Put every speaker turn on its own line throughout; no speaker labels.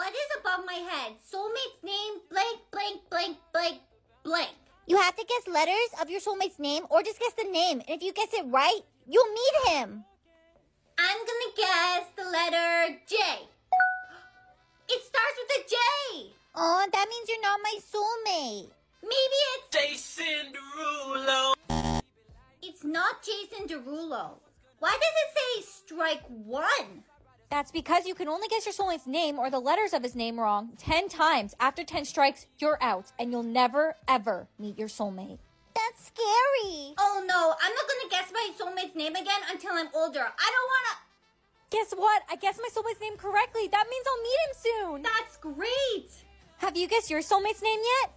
What is above my head? Soulmate's name, blank, blank, blank, blank, blank.
You have to guess letters of your soulmate's name or just guess the name. And if you guess it right, you'll meet him.
I'm gonna guess the letter J. It starts with a J.
Oh, that means you're not my soulmate.
Maybe it's
Jason Derulo.
it's not Jason Derulo. Why does it say strike one?
That's because you can only guess your soulmate's name or the letters of his name wrong 10 times. After 10 strikes, you're out, and you'll never, ever meet your soulmate.
That's scary.
Oh no, I'm not gonna guess my soulmate's name again until I'm older. I don't wanna.
Guess what? I guessed my soulmate's name correctly. That means I'll meet him soon.
That's great.
Have you guessed your soulmate's name yet?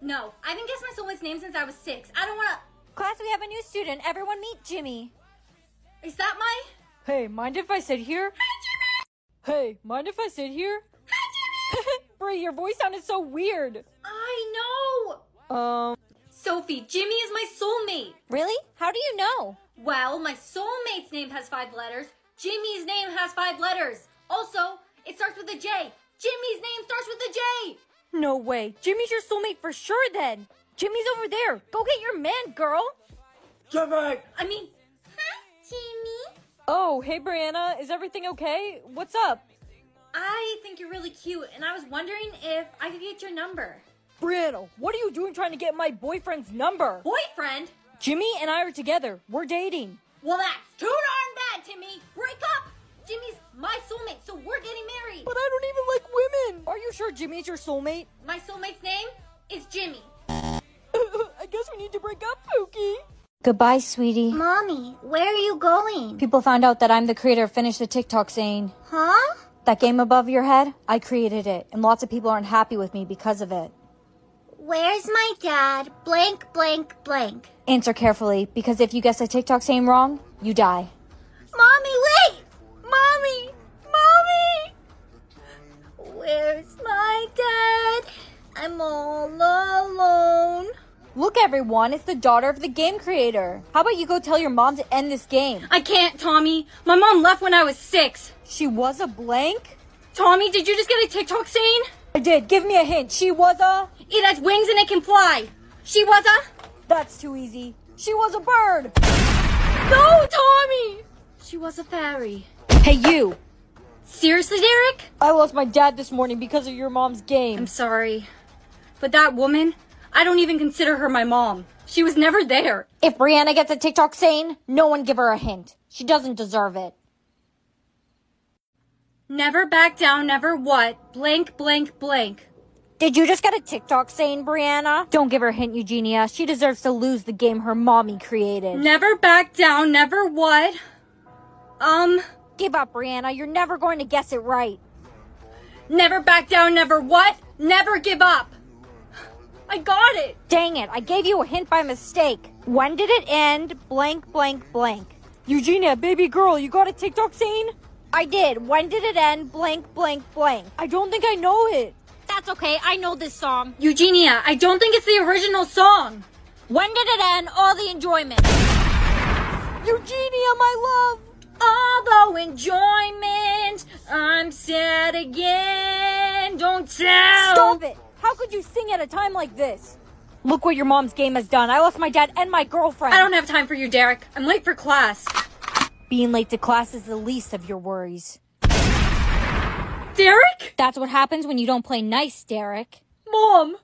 No, I haven't guessed my soulmate's name since I was six. I don't wanna.
Class, we have a new student. Everyone meet Jimmy.
Is that my?
Hey, mind if I sit here? Hey, mind if I sit here? Brie, your voice sounded so weird.
I know.
Um,
Sophie, Jimmy is my soulmate.
really? How do you know?
Well, my soulmate's name has five letters. Jimmy's name has five letters. Also, it starts with a J. Jimmy's name starts with a J.
No way. Jimmy's your soulmate for sure then. Jimmy's over there. Go get your man, girl.
Jimmy.
I mean, hi, Jimmy.
Oh, hey, Brianna. Is everything okay? What's up?
I think you're really cute, and I was wondering if I could get your number.
Brianna, what are you doing trying to get my boyfriend's number?
Boyfriend?
Jimmy and I are together. We're dating.
Well, that's too darn bad, Timmy. Break up. Jimmy's my soulmate, so we're getting married.
But I don't even like women. Are you sure Jimmy's your soulmate?
My soulmate's name is Jimmy.
I guess we need to break up, Pookie. Goodbye, sweetie.
Mommy, where are you going?
People found out that I'm the creator of Finish the TikTok saying,
Huh?
That game above your head, I created it, and lots of people aren't happy with me because of it.
Where's my dad? Blank, blank, blank.
Answer carefully, because if you guess a TikTok saying wrong, you die.
Mommy, wait! Mommy! Mommy! Where's my dad? I'm all alone.
Look, everyone, it's the daughter of the game creator. How about you go tell your mom to end this game?
I can't, Tommy. My mom left when I was six.
She was a blank?
Tommy, did you just get a TikTok saying?
I did. Give me a hint. She was a.
It has wings and it can fly. She was a.
That's too easy. She was a bird.
No, Tommy! She was a fairy.
Hey, you.
Seriously, Derek?
I lost my dad this morning because of your mom's game.
I'm sorry. But that woman, I don't even consider her my mom. She was never there.
If Brianna gets a TikTok saying, no one give her a hint. She doesn't deserve it.
Never back down, never what? Blank, blank, blank.
Did you just get a TikTok saying, Brianna? Don't give her a hint, Eugenia. She deserves to lose the game her mommy created.
Never back down, never what? Um,
Give up, Brianna. You're never going to guess it right.
never back down, never what? Never give up. I got it.
Dang it, I gave you a hint by mistake. When did it end? Blank, blank, blank. Eugenia, baby girl, you got a TikTok saying? I did. When did it end? Blank, blank, blank. I don't think I know it.
That's okay, I know this song. Eugenia, I don't think it's the original song.
When did it end? All the enjoyment. Eugenia, my love.
Although enjoyment, I'm sad again. Don't tell.
Stop it. How could you sing at a time like this? Look what your mom's game has done. I lost my dad and my girlfriend.
I don't have time for you, Derek. I'm late for class.
Being late to class is the least of your worries.
Derek?
That's what happens when you don't play nice, Derek.
Mom.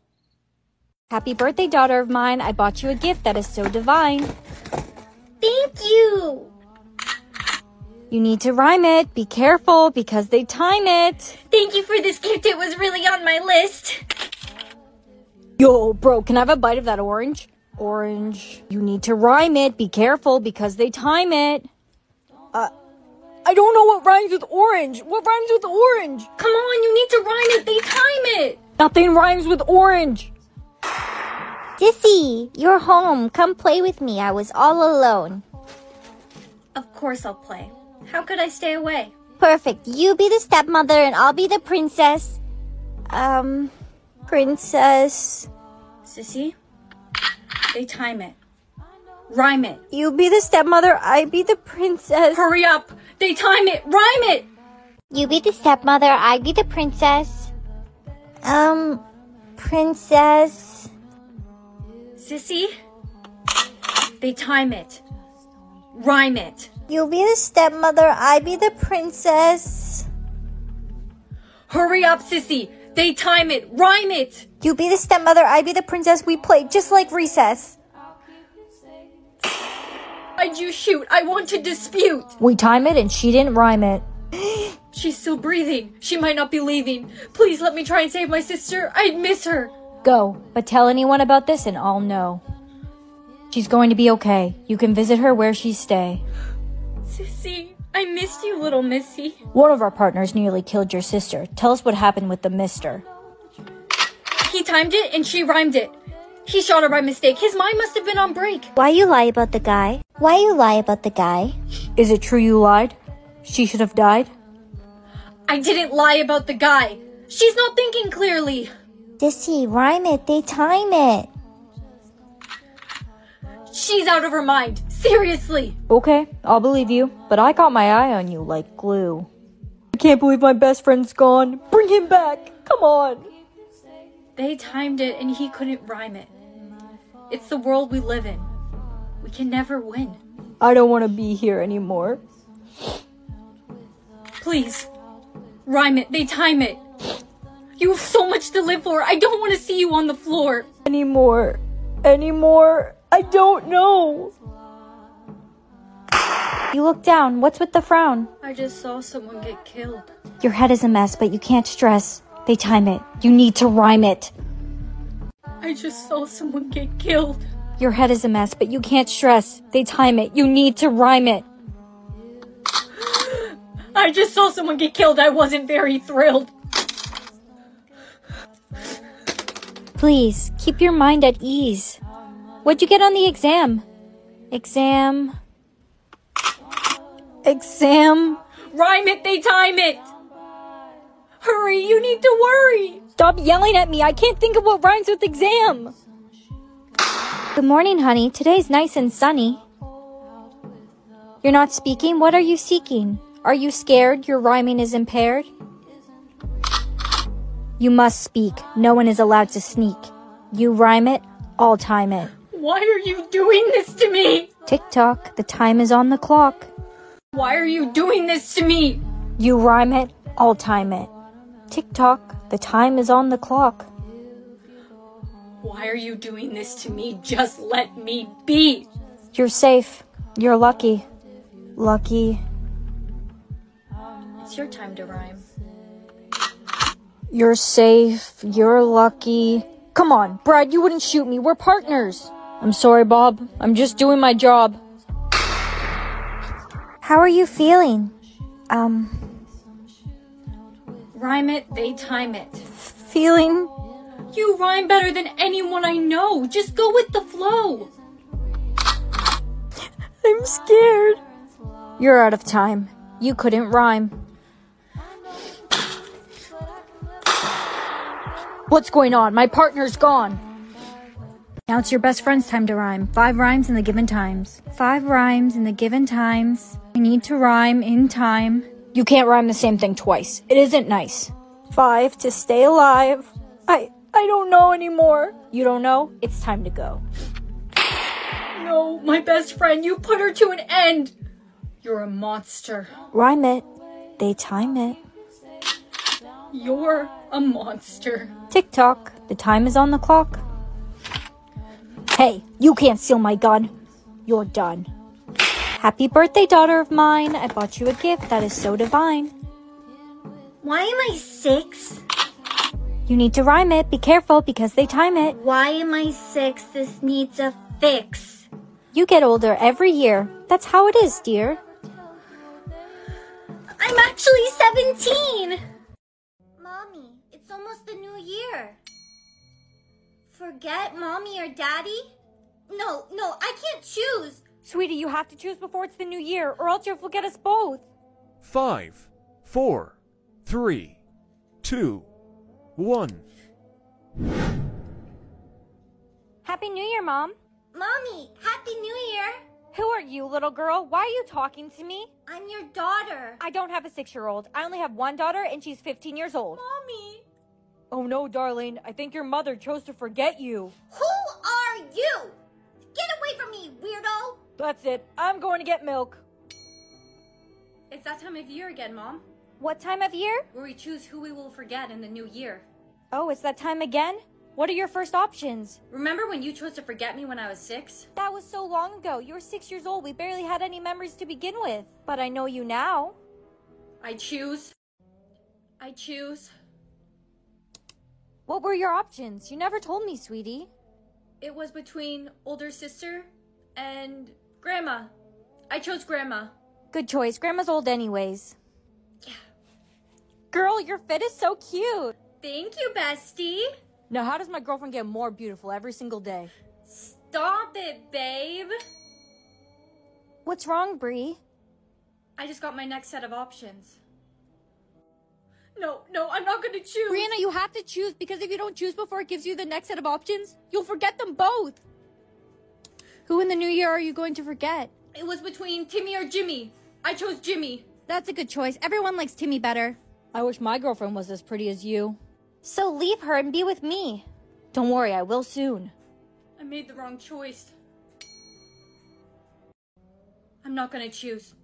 Happy birthday, daughter of mine. I bought you a gift that is so divine.
Thank you.
You need to rhyme it. Be careful because they time it.
Thank you for this gift. It was really on my list.
Yo, bro, can I have a bite of that orange? Orange. You need to rhyme it. Be careful because they time it. Uh, I don't know what rhymes with orange. What rhymes with orange?
Come on, you need to rhyme it. They time it.
Nothing rhymes with orange.
Sissy, you're home. Come play with me. I was all alone.
Of course I'll play. How could I stay away?
Perfect. You be the stepmother and I'll be the princess. Um, princess.
Sissy, they time it. Rhyme it.
You be the stepmother, I be the princess.
Hurry up. They time it. Rhyme it.
You be the stepmother, I be the princess. Um, princess.
Sissy, they time it. Rhyme it.
You be the stepmother, I be the princess.
Hurry up, Sissy. They time it. Rhyme it.
You be the stepmother, I be the princess. We play just like recess.
Why'd you shoot? I want to dispute.
We time it and she didn't rhyme it.
She's still breathing. She might not be leaving. Please let me try and save my sister. I'd miss her.
Go, but tell anyone about this and I'll know. She's going to be okay. You can visit her where she stay.
Sissy, I missed you, little missy.
One of our partners nearly killed your sister. Tell us what happened with the mister.
He timed it and she rhymed it. He shot her by mistake. His mind must have been on break.
Why you lie about the guy? Why you lie about the guy?
Is it true you lied? She should have died?
I didn't lie about the guy. She's not thinking clearly.
Sissy, rhyme it, they time it.
She's out of her mind. Seriously.
Okay, I'll believe you, but I got my eye on you like glue. I can't believe my best friend's gone. Bring him back. Come on.
They timed it and he couldn't rhyme it. It's the world we live in. We can never win.
I don't want to be here anymore.
Please, rhyme it. They time it. You have so much to live for. I don't want to see you on the floor.
Anymore. Anymore. I don't know. You look down. What's with the frown?
I just saw someone get killed.
Your head is a mess, but you can't stress. They time it. You need to rhyme it.
I just saw someone get killed.
Your head is a mess, but you can't stress. They time it. You need to rhyme it.
I just saw someone get killed. I wasn't very thrilled.
Please, keep your mind at ease. What'd you get on the exam? Exam. Exam.
Rhyme it. They time it. Hurry. You need to worry.
Stop yelling at me. I can't think of what rhymes with exam. Good morning, honey. Today's nice and sunny. You're not speaking? What are you seeking? Are you scared your rhyming is impaired? You must speak. No one is allowed to sneak. You rhyme it, I'll time it.
Why are you doing this to me?
Tick tock, the time is on the clock.
Why are you doing this to me?
You rhyme it, I'll time it. Tick tock, the time is on the clock.
Why are you doing this to me? Just let me be.
You're safe. You're lucky. Lucky.
It's your time to rhyme.
You're safe. You're lucky. Come on, Brad, you wouldn't shoot me. We're partners. I'm sorry, Bob. I'm just doing my job.
How are you feeling? Um,
Rhyme it, they time it.
Feeling
You rhyme better than anyone I know. Just go with the flow.
I'm scared. You're out of time. You couldn't rhyme. What's going on? My partner's gone. Now it's your best friend's time to rhyme. Five rhymes in the given times. Five rhymes in the given times. I need to rhyme in time. You can't rhyme the same thing twice. It isn't nice. Five to stay alive. I I don't know anymore. You don't know? It's time to go.
No, my best friend, you put her to an end. You're a monster.
Rhyme it. They time it.
You're a monster.
Tick tock, the time is on the clock. Hey, you can't steal my gun. You're done. Happy birthday, daughter of mine. I bought you a gift that is so divine.
why am I six?
You need to rhyme it. Be careful because they time it.
Why am I six? This needs a fix.
You get older every year. That's how it is, dear.
I'm actually 17! Mommy, it's almost the new year. Forget mommy or daddy? No, no, I can't choose.
Sweetie, you have to choose before it's the new year, or else you'll forget us both.
Five, four, three, two, one.
Happy New Year, Mom.
Mommy, Happy New Year.
Who are you, little girl? Why are you talking to me?
I'm your daughter.
I don't have a six year old. I only have one daughter, and she's 15 years old.
Mommy.
Oh no, darling. I think your mother chose to forget you.
Who are you? Get away from me, weirdo.
That's it. I'm going to get milk.
It's that time of year again, Mom,
What time of year?
where we choose who we will forget in the new year.
Oh, it's that time again? What are your first options?
Remember when you chose to forget me when I was six?
That was so long ago. You were six years old. We barely had any memories to begin with. But I know you now.
I choose. I choose.
What were your options? You never told me, sweetie.
It was between older sister and grandma. I chose grandma.
Good choice. Grandma's old, anyways.
Yeah.
Girl, your fit is so cute.
Thank you, bestie.
Now, how does my girlfriend get more beautiful every single day?
Stop it, babe.
What's wrong, Bree?
I just got my next set of options. No, no, I'm not gonna choose.
Brianna, you have to choose because if you don't choose before it gives you the next set of options, you'll forget them both. Who in the new year are you going to forget?
It was between Timmy or Jimmy. I chose Jimmy.
That's a good choice. Everyone likes Timmy better. I wish my girlfriend was as pretty as you.
So leave her and be with me.
Don't worry, I will soon.
I made the wrong choice. I'm not gonna choose.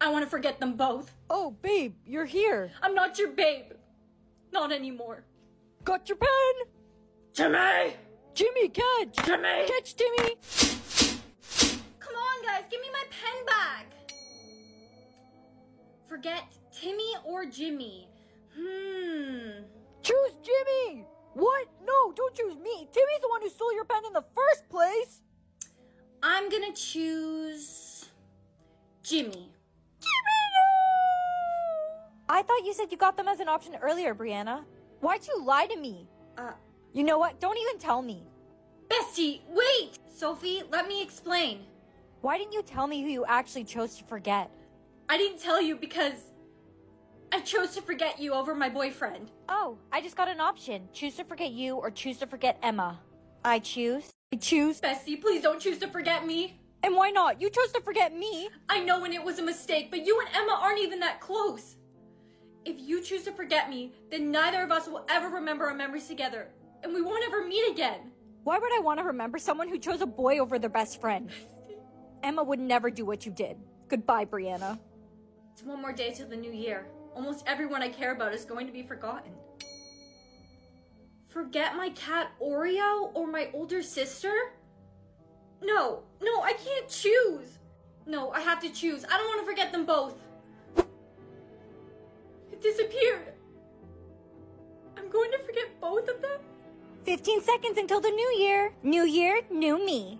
I want to forget them both.
Oh, babe, you're here.
I'm not your babe. Not anymore.
Got your pen?
Jimmy!
Jimmy, catch!
Jimmy!
Catch, Timmy!
Come on, guys, give me my pen back. Forget Timmy or Jimmy. Hmm.
Choose Jimmy! What? No, don't choose me. Timmy's the one who stole your pen in the first place.
I'm gonna choose Jimmy.
I thought you said you got them as an option earlier, Brianna. Why'd you lie to me?
Uh,
You know what? Don't even tell me.
Bestie, wait! Sophie, let me explain.
Why didn't you tell me who you actually chose to forget?
I didn't tell you because I chose to forget you over my boyfriend.
Oh, I just got an option. Choose to forget you or choose to forget Emma. I choose. I choose.
Bestie, please don't choose to forget me.
And why not? You chose to forget me.
I know when it was a mistake, but you and Emma aren't even that close. If you choose to forget me, then neither of us will ever remember our memories together, and we won't ever meet again.
Why would I want to remember someone who chose a boy over their best friend? Emma would never do what you did. Goodbye, Brianna.
It's one more day till the new year. Almost everyone I care about is going to be forgotten. Forget my cat Oreo or my older sister? No, no, I can't choose. No, I have to choose. I don't want to forget them both. It disappeared. I'm going to forget both of them?
15 seconds until the new year. New year, new me.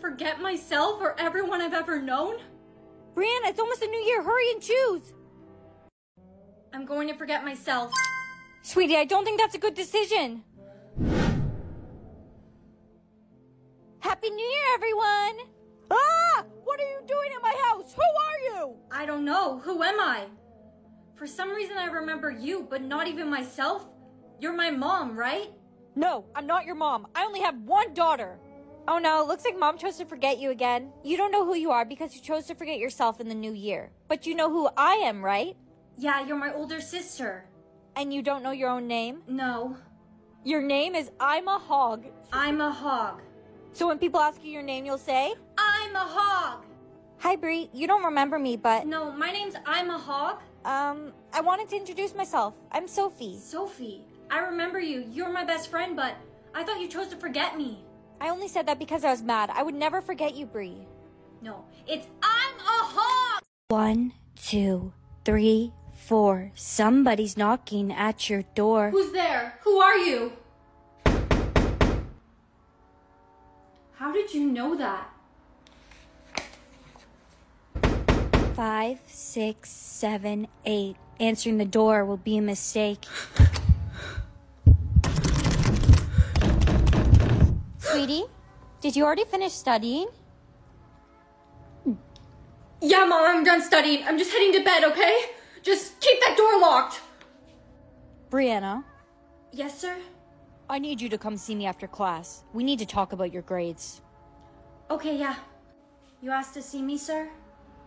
Forget myself or everyone I've ever known?
Brianna, it's almost a new year. Hurry and choose.
I'm going to forget myself.
Sweetie, I don't think that's a good decision. Happy New Year, everyone! Ah! What are you doing in my house? Who are you?
I don't know. Who am I? For some reason, I remember you, but not even myself. You're my mom, right?
No, I'm not your mom. I only have one daughter. Oh no, it looks like mom chose to forget you again. You don't know who you are because you chose to forget yourself in the new year. But you know who I am, right?
Yeah, you're my older sister.
And you don't know your own name?
No,
Your name is I'm a hog.
I'm a hog.
So when people ask you your name, you'll say,
I'm a hog.
Hi Bree, you don't remember me, but
No, my name's I'm a hog.
um I wanted to introduce myself. I'm Sophie.
Sophie, I remember you. You're my best friend, but I thought you chose to forget me.
I only said that because I was mad. I would never forget you, Bree.
No, it's I'm a hog.
One, two, three, four. Somebody's knocking at your door.
Who's there? Who are you? How did you know that?
Five, six, seven, eight. Answering the door will be a mistake.
Sweetie, did you already finish studying?
Yeah, Mom, I'm done studying. I'm just heading to bed, okay? Just keep that door locked.
Brianna,
Yes, sir?
I need you to come see me after class. We need to talk about your grades.
Okay, yeah. You asked to see me, sir?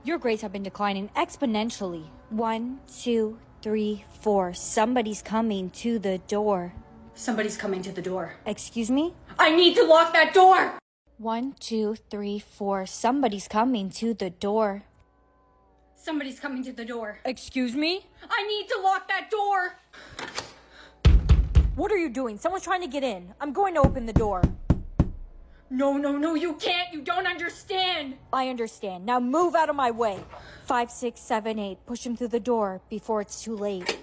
Your grades have been declining exponentially. One, two, three, four. Somebody's coming to the door.
Somebody's coming to the door.
Excuse me?
I need to lock that door!
One, two, three, four. Somebody's coming to the door.
Somebody's coming to the door.
Excuse me?
I need to lock that door!
What are you doing? Someone's trying to get in. I'm going to open the door.
No, no, no, you can't! You don't understand!
I understand. Now move out of my way.
Five, six, seven, eight. Push him through the door before it's too late.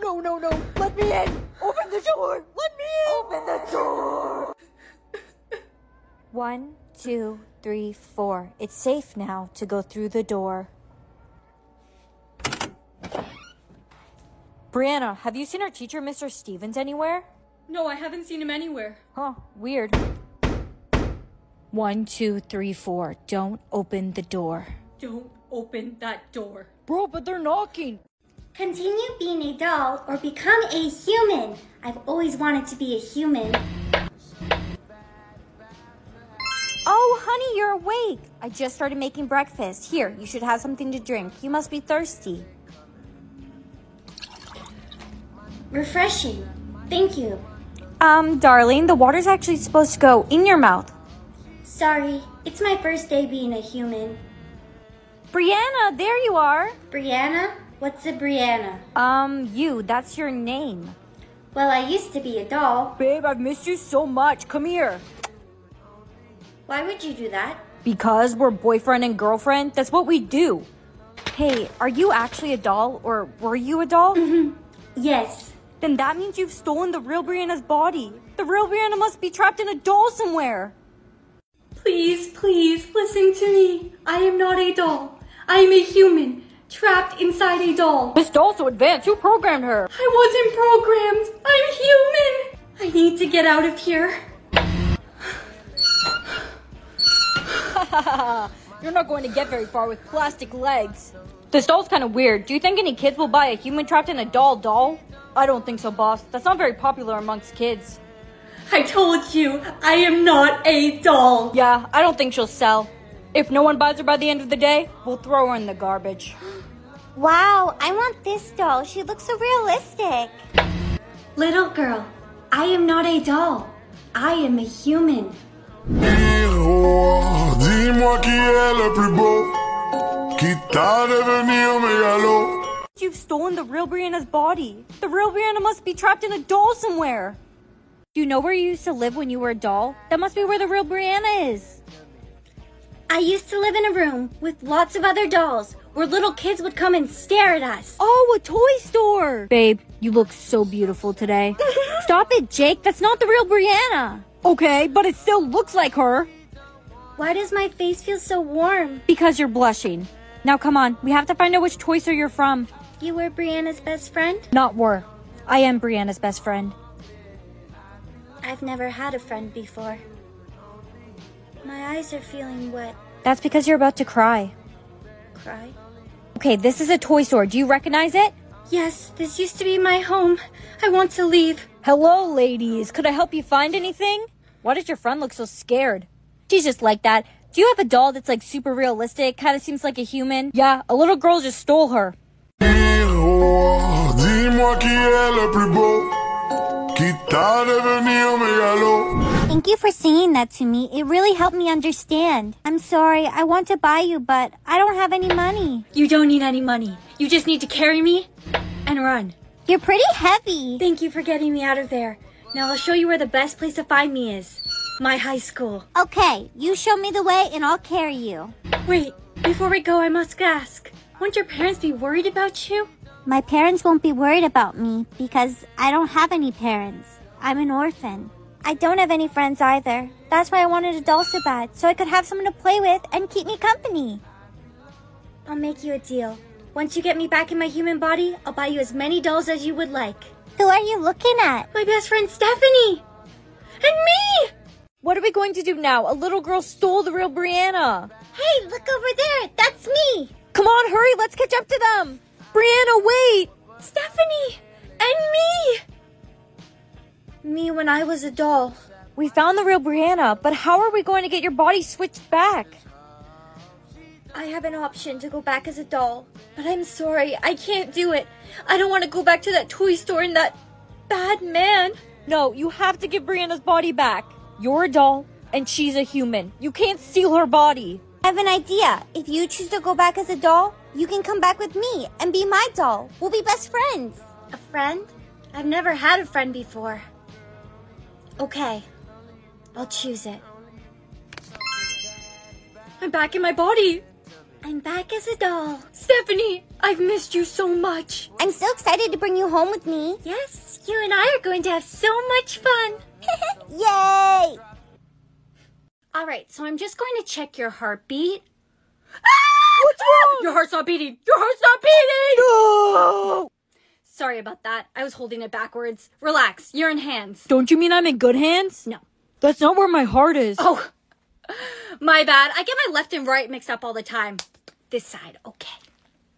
No, no, no. Let me in. Open the door. Let me in. Open the door.
One, two, three, four. It's safe now to go through the door.
Brianna, have you seen our teacher, Mr. Stevens, anywhere?
No, I haven't seen him anywhere.
Huh, weird.
One, two, three, four. Don't open the door.
Don't open that door.
Bro, but they're knocking.
Continue being a doll or become a human. I've always wanted to be a human.
Oh, honey, you're awake. I just started making breakfast. Here, you should have something to drink. You must be thirsty.
Refreshing. Thank you.
Um, darling, the water's actually supposed to go in your mouth.
Sorry, it's my first day being a human.
Brianna, there you are.
Brianna? What's a Brianna?
Um, you, that's your name.
Well, I used to be a doll.
Babe, I've missed you so much. Come here.
Why would you do that?
Because we're boyfriend and girlfriend, that's what we do.
Hey, are you actually a doll, or were you a doll?
Yes.
Then that means you've stolen the real Brianna's body. The real Brianna must be trapped in a doll somewhere.
Please, please, listen to me. I am not a doll. I am a human, trapped inside a doll.
This doll's so advanced. Who programmed her?
I wasn't programmed. I'm human. I need to get out of here.
You're not going to get very far with plastic legs. This doll's kind of weird. Do you think any kids will buy a human trapped in a doll doll? I don't think so, boss. That's not very popular amongst kids.
I told you, I am not a doll.
Yeah, I don't think she'll sell. If no one buys her by the end of the day, we'll throw her in the garbage.
Wow, I want this doll. She looks so realistic.
Little girl, I am not a doll. I am a human.
Dis-moi qui est le plus beau, quitte à devenir mégalo.
You've stolen the real Brianna's body. The real Brianna must be trapped in a doll somewhere.
Do you know where you used to live when you were a doll? That must be where the real Brianna is.
I used to live in a room with lots of other dolls where little kids would come and stare at us.
Oh, a toy store! Babe, you look so beautiful today. Stop it, Jake. That's not the real Brianna.
Okay, but it still looks like her.
Why does my face feel so warm?
Because you're blushing. Now come on, we have to find out which toy store you're from.
You were Brianna's best friend?
Not were. I am Brianna's best friend.
I've never had a friend before. My eyes are feeling wet.
That's because you're about to cry.
Cry?
Okay, this is a toy store. Do you recognize it?
Yes, this used to be my home. I want to leave.
Hello, ladies. Could I help you find anything? Why does your friend look so scared?
She's just like that. Do you have a doll that's like super realistic? Kind of seems like a human?
Yeah, a little girl just stole her.
Miroir, dis-moi qui est le plus beau, quitte à devenir mégalo.
Thank you for saying that to me. It really helped me understand. I'm sorry, I want to buy you, but I don't have any money.
You don't need any money. You just need to carry me and run.
You're pretty heavy.
Thank you for getting me out of there. Now I'll show you where the best place to find me is. My high school.
Okay, you show me the way and I'll carry you.
Wait, before we go, I must ask. Won't your parents be worried about you?
My parents won't be worried about me because I don't have any parents. I'm an orphan. I don't have any friends either. That's why I wanted a doll so bad, so I could have someone to play with and keep me company.
I'll make you a deal. Once you get me back in my human body, I'll buy you as many dolls as you would like.
Who are you looking at?
My best friend Stephanie! And me!
What are we going to do now? A little girl stole the real Brianna.
Hey, look over there. That's me.
Come on, hurry. Let's catch up to them. Brianna, wait.
Stephanie! And me! Me when I was a doll.
We found the real Brianna, but how are we going to get your body switched back?
I have an option to go back as a doll, but I'm sorry, I can't do it. I don't want to go back to that toy store and that bad man.
No, you have to give Brianna's body back. You're a doll, and she's a human. You can't steal her body.
I have an idea. If you choose to go back as a doll, you can come back with me and be my doll. We'll be best friends. A friend? I've never had a friend before. Okay, I'll choose it.
I'm back in my body.
I'm back as a doll.
Stephanie, I've missed you so much.
I'm so excited to bring you home with me. Yes, you and I are going to have so much fun. Yay!
All right, so I'm just going to check your heartbeat. Ah!
What's ah! wrong?
Your heart's not beating. Your heart's not beating.
No!
Sorry about that. I was holding it backwards. Relax. You're in hands.
Don't you mean I'm in good hands?
No.
That's not where my heart is.
Oh, my bad. I get my left and right mixed up all the time. This side, okay.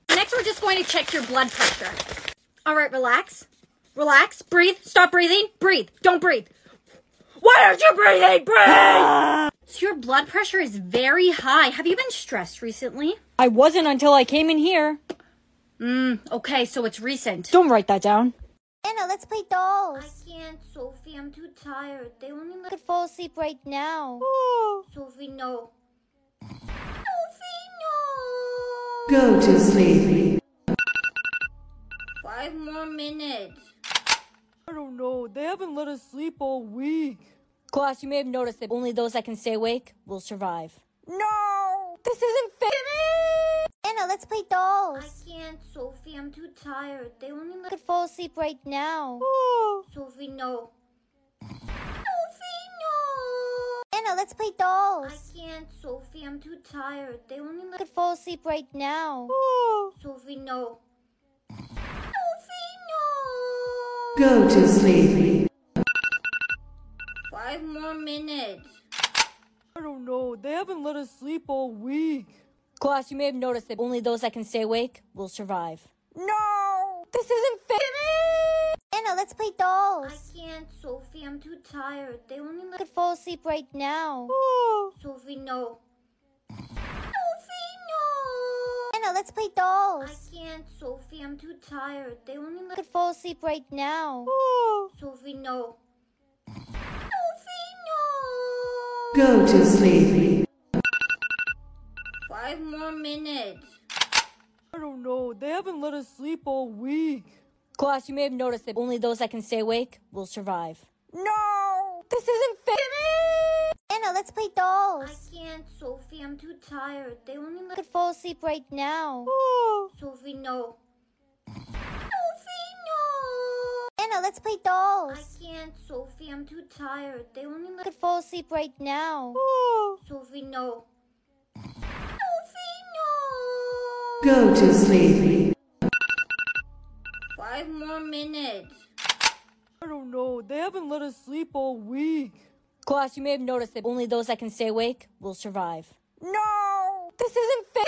Next, we're just going to check your blood pressure. All right, relax. Relax. Breathe. Stop breathing. Breathe. Don't breathe. Why aren't you breathing? Breathe! so your blood pressure is very high. Have you been stressed recently?
I wasn't until I came in here.
Mm, okay, so it's recent.
Don't write that down.
Anna, let's play dolls.
I can't, Sophie. I'm too tired. They only
I
let
could fall asleep right now.
Sophie no. Sophie, no.
Go to sleep.
Five more minutes.
I don't know. They haven't let us sleep all week. Class, you may have noticed that only those that can stay awake will survive.
No!
This isn't fair.
Anna, let's play dolls.
I can't, Sophie. I'm too tired. They only
I
let
could fall asleep right now. Oh.
Sophie know.
Anna, let's play dolls.
I can't, Sophie. I'm too tired. They only
I
let
could fall asleep right now. Oh.
Sophie know.
Go to sleep.
Five more minutes.
I don't know. They haven't let us sleep all week. Class, you may have noticed that only those that can stay awake will survive.
No!
This isn't fair.
Anna, let's play dolls.
I can't, Sophie. I'm too tired. They only
I
let
could fall asleep right now. Oh.
Sophie know.
Let's play dolls.
I can't, Sophie. I'm too tired. They only
I
let
could fall asleep right now.
Sophie no. Sophie, no.
Go to sleep.
Five more minutes.
I don't know. They haven't let us sleep all week. Class, you may have noticed that only those that can stay awake will survive.
No!
This isn't fair.
Anna, let's play dolls.
I can't, Sophie. I'm too tired. They only
I
let
could fall asleep right now.
Sophie know.
Anna, let's play dolls.
I can't, Sophie. I'm too tired. They only
I could fall asleep right now.
Sophie know.
Sophie no go to sleep.
Five more minutes.
I don't know. They haven't let us sleep all week. Class, you may have noticed that only those that can stay awake will survive.
No!
This isn't fair.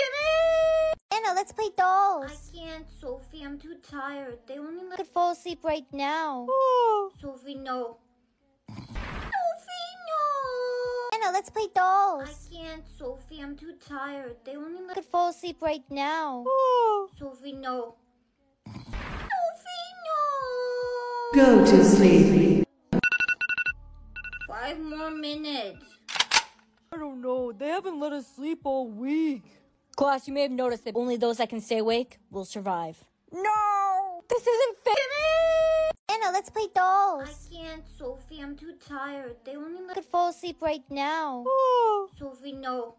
Anna, let's play dolls.
I can't, Sophie. I'm too tired. They only
I could fall asleep right now.
Sophie know.
Anna, let's play dolls.
I can't, Sophie. I'm too tired. They only
I could fall asleep right now.
Sophie know.
Go to sleep.
Five more minutes.
I don't know. They haven't let us sleep all week. Class, you may have noticed that only those that can stay awake will survive.
No!
This isn't fair.
Anna, let's play dolls.
I can't, Sophie. I'm too tired. They only
I could fall asleep right now. Oh.
Sophie no.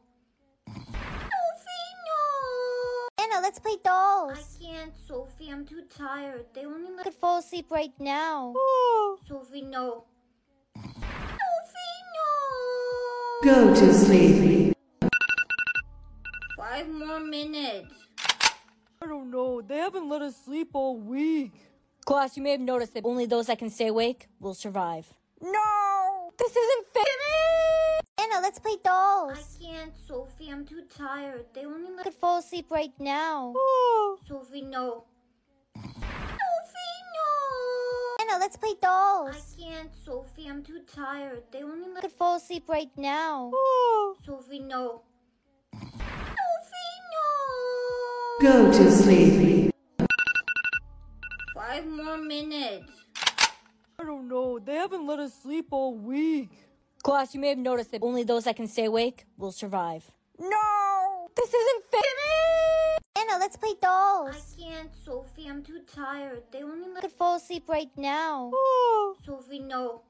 Sophie, no!
Anna, let's play dolls.
I can't, Sophie. I'm too tired. They only
I could fall asleep right now. Oh.
Sophie know.
Go to sleep.
Five more minutes.
I don't know. They haven't let us sleep all week. Class, you may have noticed that only those that can stay awake will survive.
No!
This isn't fair.
Anna, let's play dolls.
I can't, Sophie. I'm too tired. They only let- I
could fall asleep right now.
Sophie know.
Anna, let's play dolls.
I can't, Sophie. I'm too tired. They only
I
let
could fall asleep right now. Oh.
Sophie, no. Sophie no.
Go to sleep.
Five more minutes.
I don't know. They haven't let us sleep all week. Class, you may have noticed that only those that can stay awake will survive.
No!
This isn't fair!
Anna, let's play dolls.
I can't, Sophie. I'm too tired. They only
I could fall asleep right now. Oh.
Sophie no.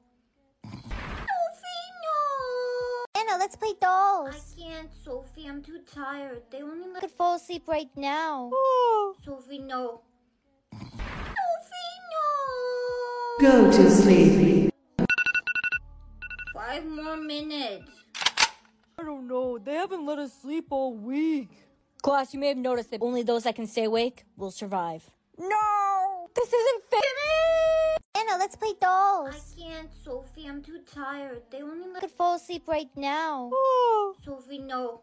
Sophie, no.
Anna, let's play dolls.
I can't, Sophie. I'm too tired. They only
I could fall asleep right now.
Sophie, no. Sophie no.
Go to sleep.
Five more minutes.
I don't know. They haven't let us sleep all week. Class, you may have noticed that only those that can stay awake will survive.
No!
This isn't fair!
Anna, let's play dolls.
I
dolls.
can't, Sophie. I'm too tired. They only
I
let
could fall asleep right now.
Sophie no.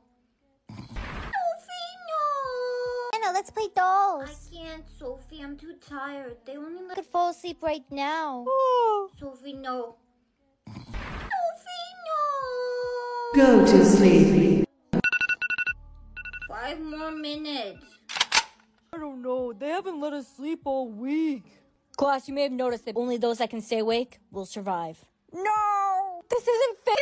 Sophie, no!
Anna, let's play dolls.
I
dolls.
can't, Sophie. I'm too tired. They only
I
let
could fall asleep right now. Oh.
Sophie, no. Sophie no.
Go to sleep.
Five more minutes.
I don't know. They haven't let us sleep all week. Class, you may have noticed that only those that can stay awake will survive.
No!
This isn't fair!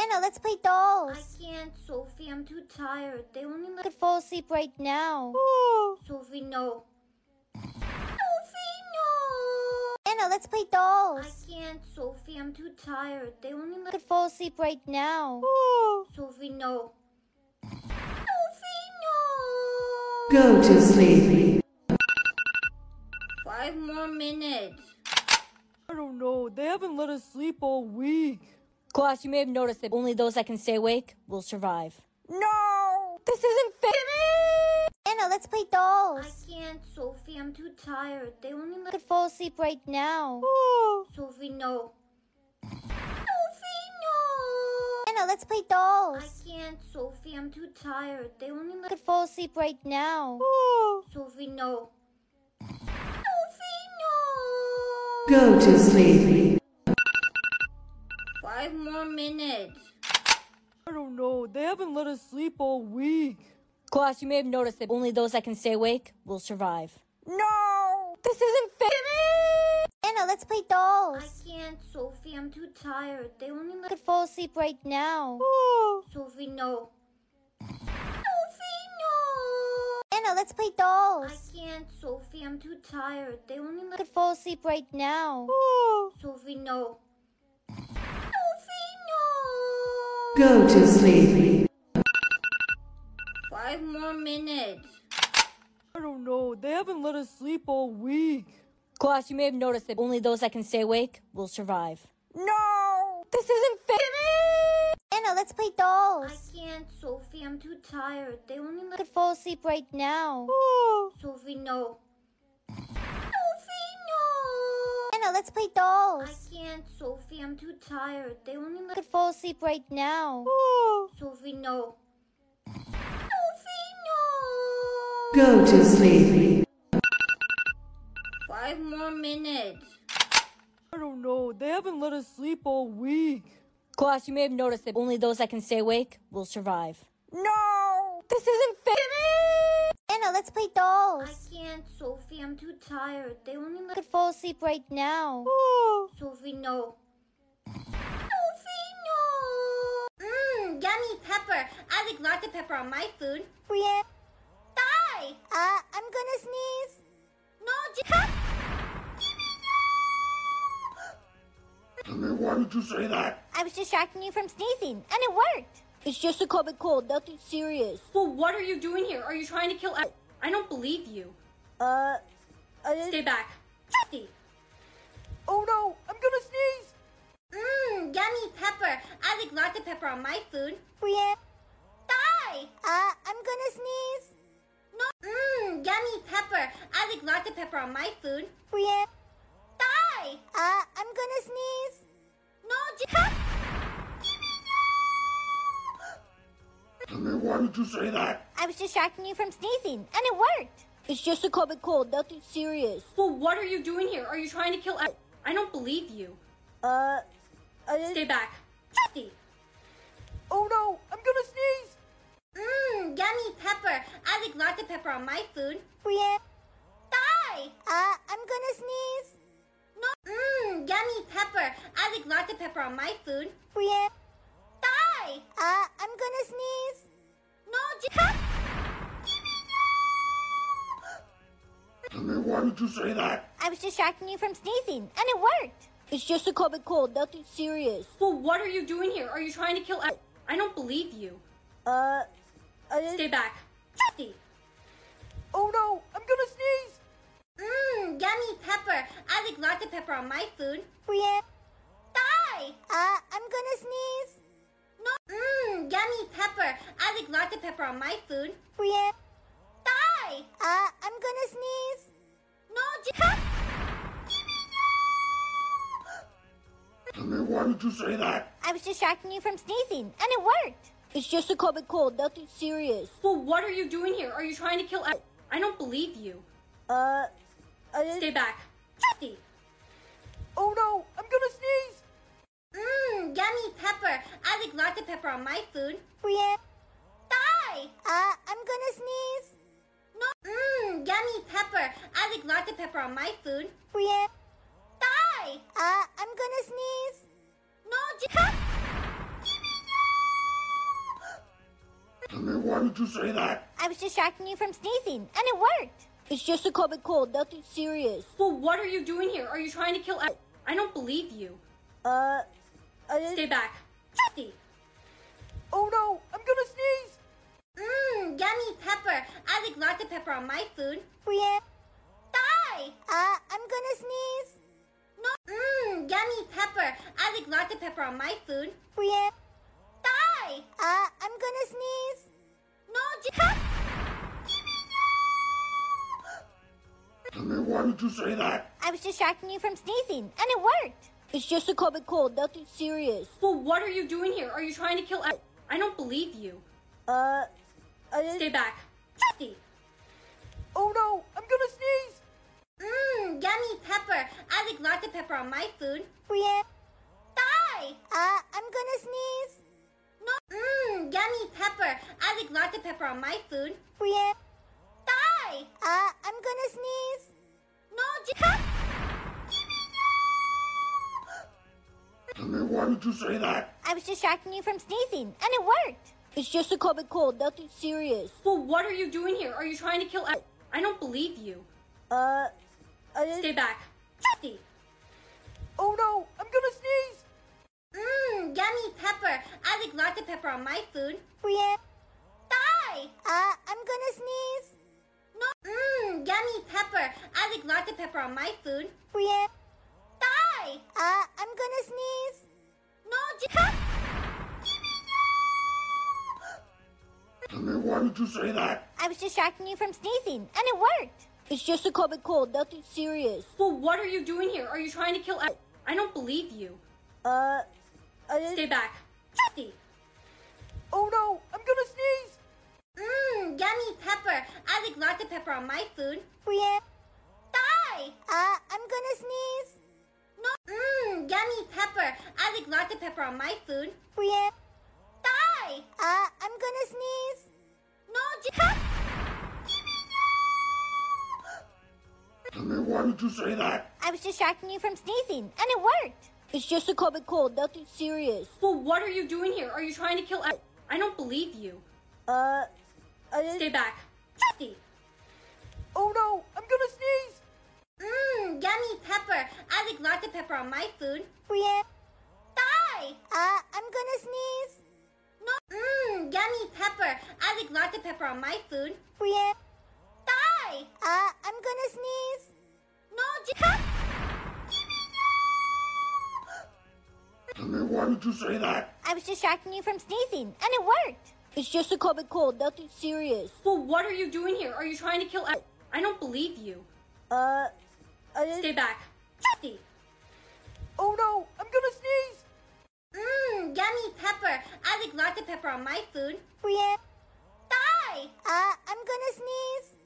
Anna, let's play dolls.
I can't, Sophie. I'm too tired. They only
I could fall asleep right now. Oh.
Sophie no. Sophie, no!
Anna, let's play dolls.
I can't, Sophie. I'm too tired. They only
I could fall asleep right now. Oh.
Sophie no.
Go to sleep.
Five more minutes.
I don't know. They haven't let us sleep all week. Class, you may have noticed that only those that can stay awake will survive.
No!
This isn't fair!
Anna, let's play dolls.
I can't, Sophie. I'm too tired. They only
I
let
could fall asleep right now. Oh.
Sophie no.
Let's play dolls.
I can't, Sophie. I'm too tired. They only
I
let
could fall asleep right now. Oh.
Sophie, no. Sophie no.
Go to sleep.
Five more minutes.
I don't know. They haven't let us sleep all week. Class, you may have noticed that only those that can stay awake will survive.
No!
This isn't fair!
Anna, let's play dolls.
I can't, Sophie. I'm too tired. They only
I
let
could fall asleep right now.
Sophie no. Sophie, no.
Anna, let's play dolls.
I can't, Sophie. I'm too tired. They only
I
let
could fall asleep right now. Oh.
Sophie, no. Sophie no.
Go to sleep.
Five more minutes.
I don't know. They haven't let us sleep all week. Class, you may have noticed that only those that can stay awake will survive.
No!
This isn't fair!
Anna, let's play dolls.
I can't, Sophie. I'm too tired. They only
I
let
could fall asleep right now.
Sophie no. Sophie, no!
Anna, let's play dolls.
I can't, Sophie. I'm too tired. They only
I
let
could fall asleep right now. Oh.
Sophie, no. Sophie no.
Go to sleep.
Five more minutes.
I don't know. They haven't let us sleep all week. Class, you may have noticed that only those that can stay awake will survive.
No!
This isn't fair!
Anna, let's play dolls.
I can't, Sophie. I'm too tired. They only
I
let
could fall asleep right now.
Sophie no. Sophie, no. Mmm, yummy pepper. I like lots of pepper on my food.
Brienne,
Die!
uh, I'm gonna sneeze.
No, just
Jimmy, why did you say that?
I was distracting you from sneezing, and it worked.
It's just a common cold. Nothing serious.
Well, what are you doing here? Are you trying to kill? I, I don't believe you.
Uh, I
Stay back. Steve.
Oh no! I'm gonna sneeze!
Mmm, yummy pepper. I like lots of pepper on my food.
Brienne,
Die!
uh, I'm gonna sneeze.
No. Mmm, yummy pepper. I like lots of pepper on my food.
Brienne,
Die!
uh, I'm gonna sneeze.
No, just
Jimmy, why did you say that?
I was distracting you from sneezing, and it worked.
It's just a common cold, nothing serious.
Well, what are you doing here? Are you trying to kill? I, I don't believe you.
Uh, I didn't...
Stay back. Steve.
Oh no, I'm gonna sneeze!
Mmm, yummy pepper. I like lots of pepper on my food.
Brienne,
Die!
uh, I'm gonna sneeze.
No. Mmm, yummy pepper. I like lots of pepper on my food.
Brienne,
Die!
uh, I'm gonna sneeze.
No, just...
Tell me, why did you say that?
I was distracting you from sneezing, and it worked.
It's just a common cold, nothing serious.
Well, what are you doing here? Are you trying to kill? I, I don't believe you.
Uh, I.
Stay back. Steve.
Oh no, I'm gonna sneeze!
Mmm, yummy pepper. I like lots of pepper on my food.
Brienne,
Die!
uh, I'm gonna sneeze.
No. Mmm, yummy pepper. I like lots of pepper on my food.
Brienne,
Die!
uh, I'm gonna sneeze.
No, just...
Tell me, why did you say that?
I was distracting you from sneezing, and it worked.
It's just a common cold, nothing serious.
Well, what are you doing here? Are you trying to kill? I, I don't believe you.
Uh, I didn't...
Stay back. Steve.
Oh no, I'm gonna sneeze!
Mmm, yummy pepper. I like lots of pepper on my food.
Brienne,
Die!
uh, I'm gonna sneeze.
No. Mmm, yummy pepper. I like lots of pepper on my food.
Brienne,
Die!
uh, I'm gonna sneeze.
No, just...
Tell me, why did you say that?
I was distracting you from sneezing, and it worked.
It's just a common cold, nothing serious.
Well, what are you doing here? Are you trying to kill? I, I don't believe you.
Uh.
Stay back. Steve.
Oh no, I'm gonna sneeze!
Mmm, yummy pepper. I like lots of pepper on my food.
Brienne,
Die!
uh, I'm gonna sneeze.
No. Mmm, yummy pepper. I like lots of pepper on my food.
Brienne,
Die!
uh, I'm gonna sneeze.
No, just...
Tell me, why did you say that?
I was distracting you from sneezing, and it worked.
It's just a common cold, nothing serious.
Well, what are you doing here? Are you trying to kill? I, I don't believe you.
Uh, I didn't...
Stay back. Steve.
Oh no, I'm gonna sneeze!
Mmm, yummy pepper. I like lots of pepper on my food.
Brienne,
Die!
uh, I'm gonna sneeze.
No. Mmm, yummy pepper. I like lots of pepper on my food.
Brienne,
Die!
uh, I'm gonna sneeze.
No, just...
Tell me, why did you say that?
I was distracting you from sneezing, and it worked.
It's just a common cold, nothing serious.
Well, what are you doing here? Are you trying to kill? I, I don't believe you.
Uh, I didn't...
Stay back. Steve.
Oh no, I'm gonna sneeze!
Mmm, yummy pepper. I like lots of pepper on my food.
Brienne,
Die!
uh, I'm gonna sneeze.
No. Mmm, yummy pepper. I like lots of pepper on my food.
Brienne,
Die!
uh, I'm gonna sneeze.
No, just...
Tell me, why did you say that?
I was distracting you from sneezing, and it worked.
It's just a common cold, nothing serious.
Well, what are you doing here? Are you trying to kill? I, I don't believe you.
Uh, I.
Stay back. Steve.
Oh no, I'm gonna sneeze!
Mmm, yummy pepper. I like lots of pepper on my food.
Brienne,
Die!
uh, I'm gonna sneeze.
No. Mmm, yummy pepper. I like lots of pepper on my food.
Brienne,
Die!
uh, I'm gonna sneeze.
No, just...
Tell me, why did you say that?
I was distracting you from sneezing, and it worked.
It's just a common cold, nothing serious.
Well, what are you doing here? Are you trying to kill? I, I don't believe you.
Uh, I didn't...
Stay back. Steve.
Oh no, I'm gonna sneeze!
Mmm, yummy pepper. I like lots of pepper on my food.
Brienne,
Die!
uh, I'm gonna sneeze.
No. Mmm, yummy pepper. I like lots of pepper on my food.
Brienne,
Die!
uh, I'm gonna sneeze.
No, just...
Tell me, why did you say that?
I was distracting you from sneezing, and it worked.
It's just a common cold, nothing serious.
Well, what are you doing here? Are you trying to kill? I, I don't believe you.
Uh.
Stay back. Steve.
Oh no, I'm gonna sneeze!
Mmm, yummy pepper. I like lots of pepper on my food.
Brienne,
Die!
uh, I'm gonna sneeze.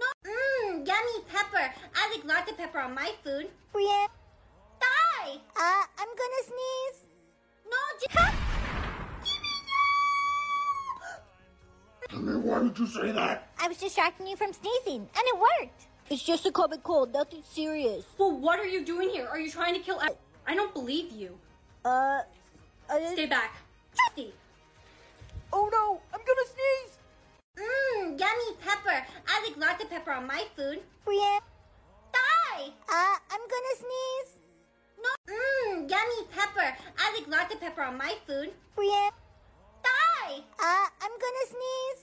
No. Mmm, yummy pepper. I like lots of pepper on my food.
Brienne,
Die!
uh, I'm gonna sneeze.
No, just...
Tell me, why did you say that?
I was distracting you from sneezing, and it worked.
It's just a common cold, nothing serious.
Well, what are you doing here? Are you trying to kill? I, I don't believe you.
Uh, I didn't.
Stay back. Steve.
Oh no, I'm gonna sneeze!
Mmm, yummy pepper. I like lots of pepper on my food.
Brienne,
Die!
uh, I'm gonna sneeze.
No, mmm, yummy pepper. I like lots of pepper on my food.
Brienne,
Die!
uh, I'm gonna sneeze.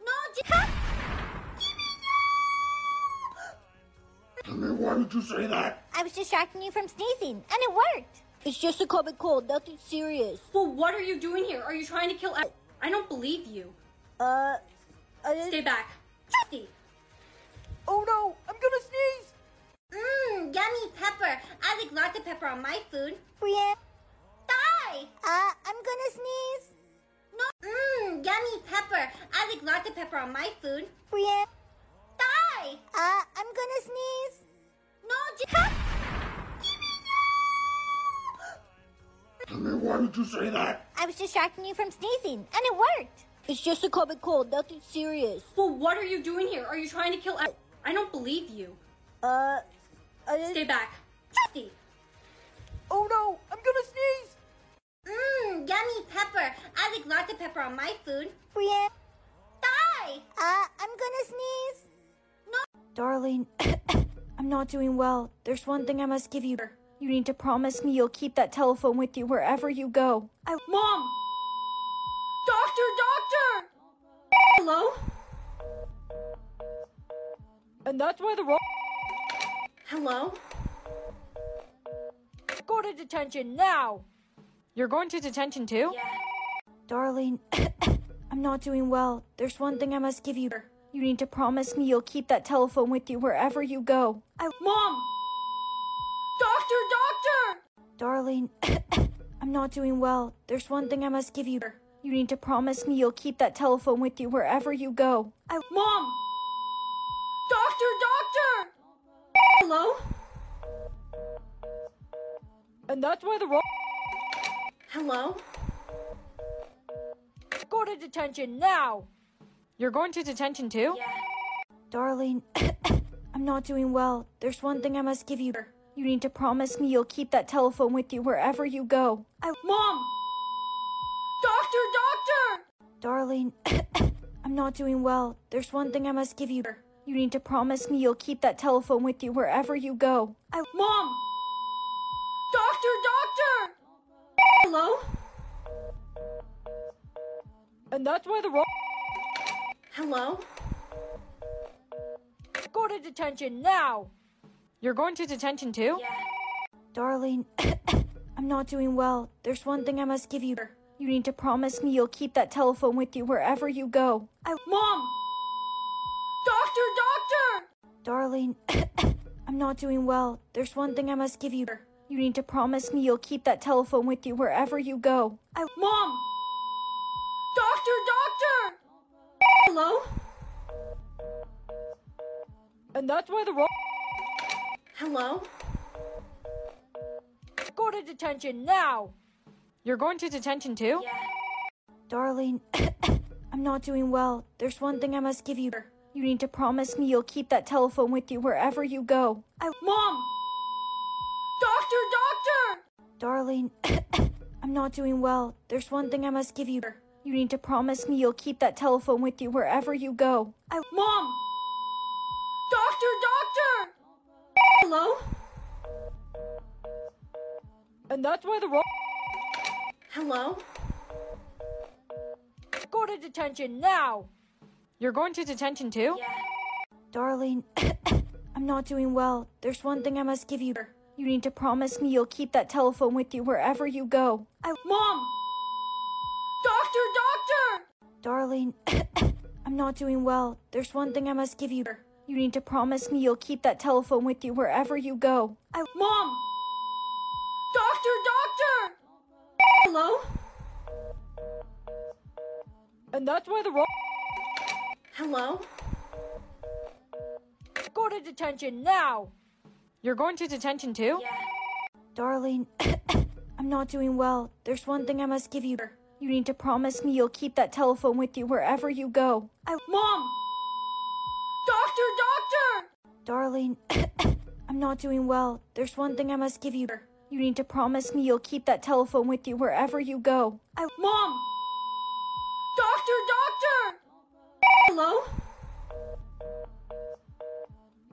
No, just...
Tell me, why did you say that?
I was distracting you from sneezing, and it worked.
It's just a common cold, nothing serious.
Well, what are you doing here? Are you trying to kill? I, I don't believe you.
Uh, I didn't.
Stay back. Steve.
Oh no, I'm gonna sneeze!
Mmm, yummy pepper. I like lots of pepper on my food.
Brienne,
Die!
uh, I'm gonna sneeze.
No, mmm, yummy pepper. I like lots of pepper on my food.
Brienne,
Die!
uh, I'm gonna sneeze.
No, just...
Tell me, why did you say that?
I was distracting you from sneezing, and it worked.
It's just a common cold, nothing serious.
Well, what are you doing here? Are you trying to kill? I, I don't believe you.
Uh, I.
Stay back. Steve.
Oh no, I'm gonna sneeze!
Mmm, yummy pepper. I like lots of pepper on my food.
Brienne,
Die!
uh, I'm gonna sneeze. No.
Darling, I'm not doing well. There's one thing I must give you. You need to promise me you'll keep that telephone with you wherever you go. I
Mom! Doctor, doctor! Hello?
And that's why the wrong.
Hello?
Go to detention now!
You're going to detention too?
Yeah.
Darling, I'm not doing well. There's one thing I must give you. You need to promise me you'll keep that telephone with you wherever you go. I
Mom! Doctor, doctor!
Darling, I'm not doing well. There's one thing I must give you. You need to promise me you'll keep that telephone with you wherever you go. I
Mom! Doctor, doctor! Hello?
And that's why the wrong.
Hello?
Go to detention now!
You're going to detention too?
Yeah.
Darling, I'm not doing well. There's one thing I must give you. You need to promise me you'll keep that telephone with you wherever you go. I
Mom! Doctor, doctor!
Darling, I'm not doing well. There's one thing I must give you. You need to promise me you'll keep that telephone with you wherever you go. I
Mom! Doctor, doctor! Hello?
And that's why the wrong.
Hello?
Go to detention now!
You're going to detention too?
Yeah.
Darling, I'm not doing well. There's one thing I must give you. You need to promise me you'll keep that telephone with you wherever you go. I
Mom! Doctor, doctor!
Darling, I'm not doing well. There's one thing I must give you. You need to promise me you'll keep that telephone with you wherever you go. I
Mom! Doctor, doctor! Hello?
And that's why the wrong.
Hello?
Go to detention now!
You're going to detention too?
Yeah.
Darling, I'm not doing well. There's one thing I must give you. You need to promise me you'll keep that telephone with you wherever you go. I
Mom!
Darling, I'm not doing well. There's one thing I must give you. You need to promise me you'll keep that telephone with you wherever you go. I
Mom! Doctor, doctor! Hello?
And that's why the wrong.
Hello?
Go to detention now!
You're going to detention too?
Yeah.
Darling, I'm not doing well. There's one thing I must give you. You need to promise me you'll keep that telephone with you wherever you go. I
Mom! Doctor, doctor!
Darling, I'm not doing well. There's one thing I must give you. You need to promise me you'll keep that telephone with you wherever you go. I
Mom! Doctor, doctor! Hello?
And that's why the wrong.
Hello?
Go to
to detention now. You're going to detention too?
Darling, I'm not doing well. There's one thing I must give you. You need to promise me you'll keep that telephone with you wherever you go. I-
Mom! Doctor, doctor!
Darling, I'm not doing well. There's one thing I must give you. You need to promise me you'll keep that telephone with you wherever you go. I-
Mom! Doctor, doctor! Hello?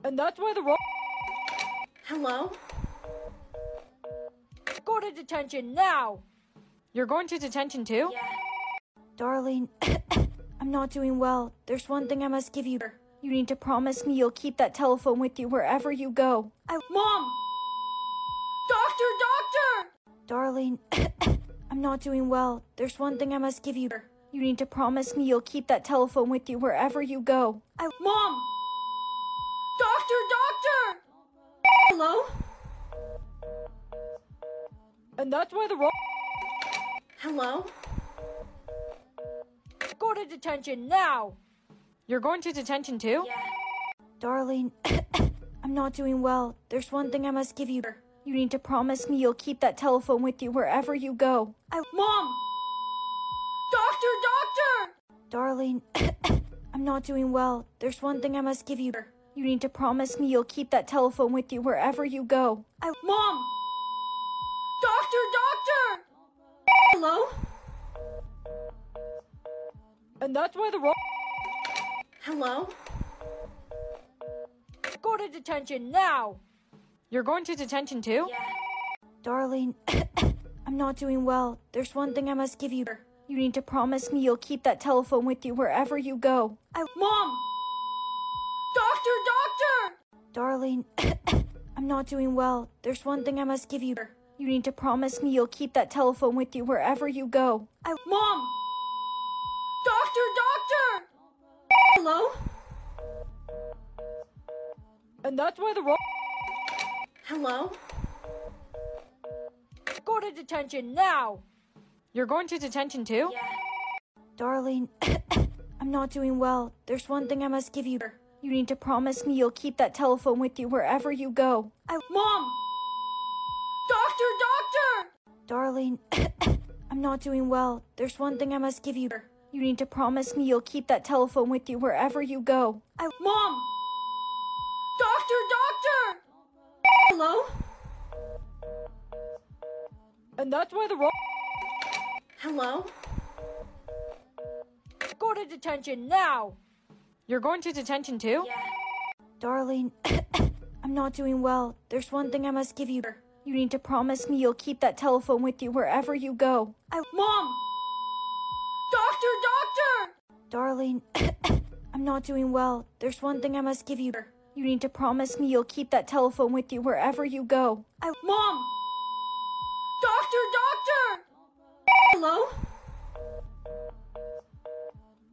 And that's why the
Hello?
Go to detention now. You're going to detention too?
Darling, I'm not doing well. There's one thing I must give you. You need to promise me you'll keep that telephone with you wherever you go. I-
Mom! Doctor, doctor!
Darling, I'm not doing well. There's one thing I must give you. You need to promise me you'll keep that telephone with you wherever you go. I-
Mom! Doctor, doctor! Hello?
And that's why the ro-
Hello?
Go to detention now. You're going to detention too? Yeah.
Darling, I'm not doing well. There's one thing I must give you. You need to promise me you'll keep that telephone with you wherever you go. I-
Mom! Doctor, doctor!
Darling, I'm not doing well. There's one thing I must give you. You need to promise me you'll keep that telephone with you wherever you go. I-
Mom! Doctor, doctor! Hello?
And that's why the ro-
Hello?
Go to detention now. You're going to detention too?
Darling, I'm not doing well. There's one thing I must give you. You need to promise me you'll keep that telephone with you wherever you go. I-
Mom!
Darling, I'm not doing well. There's one thing I must give you. You need to promise me you'll keep that telephone with you wherever you go. I-
Mom! Doctor, doctor! Hello?
And that's why the ro-
Hello?
Go to detention now. You're going to detention too? Yeah.
Darling, I'm not doing well. There's one thing I must give you. You need to promise me you'll keep that telephone with you wherever you go. I-
Mom! Doctor, doctor!
Darling, I'm not doing well. There's one thing I must give you. You need to promise me you'll keep that telephone with you wherever you go. I-
Mom! Doctor, doctor! Hello?
And that's why the ro-
Hello?
Go to detention now. You're going to detention too?
Darling, I'm not doing well. There's one thing I must give you. You need to promise me you'll keep that telephone with you wherever you go. I-
Mom! Doctor, doctor!
Darling, I'm not doing well. There's one thing I must give you. You need to promise me you'll keep that telephone with you wherever you go. I-
Mom! Doctor, doctor! Hello?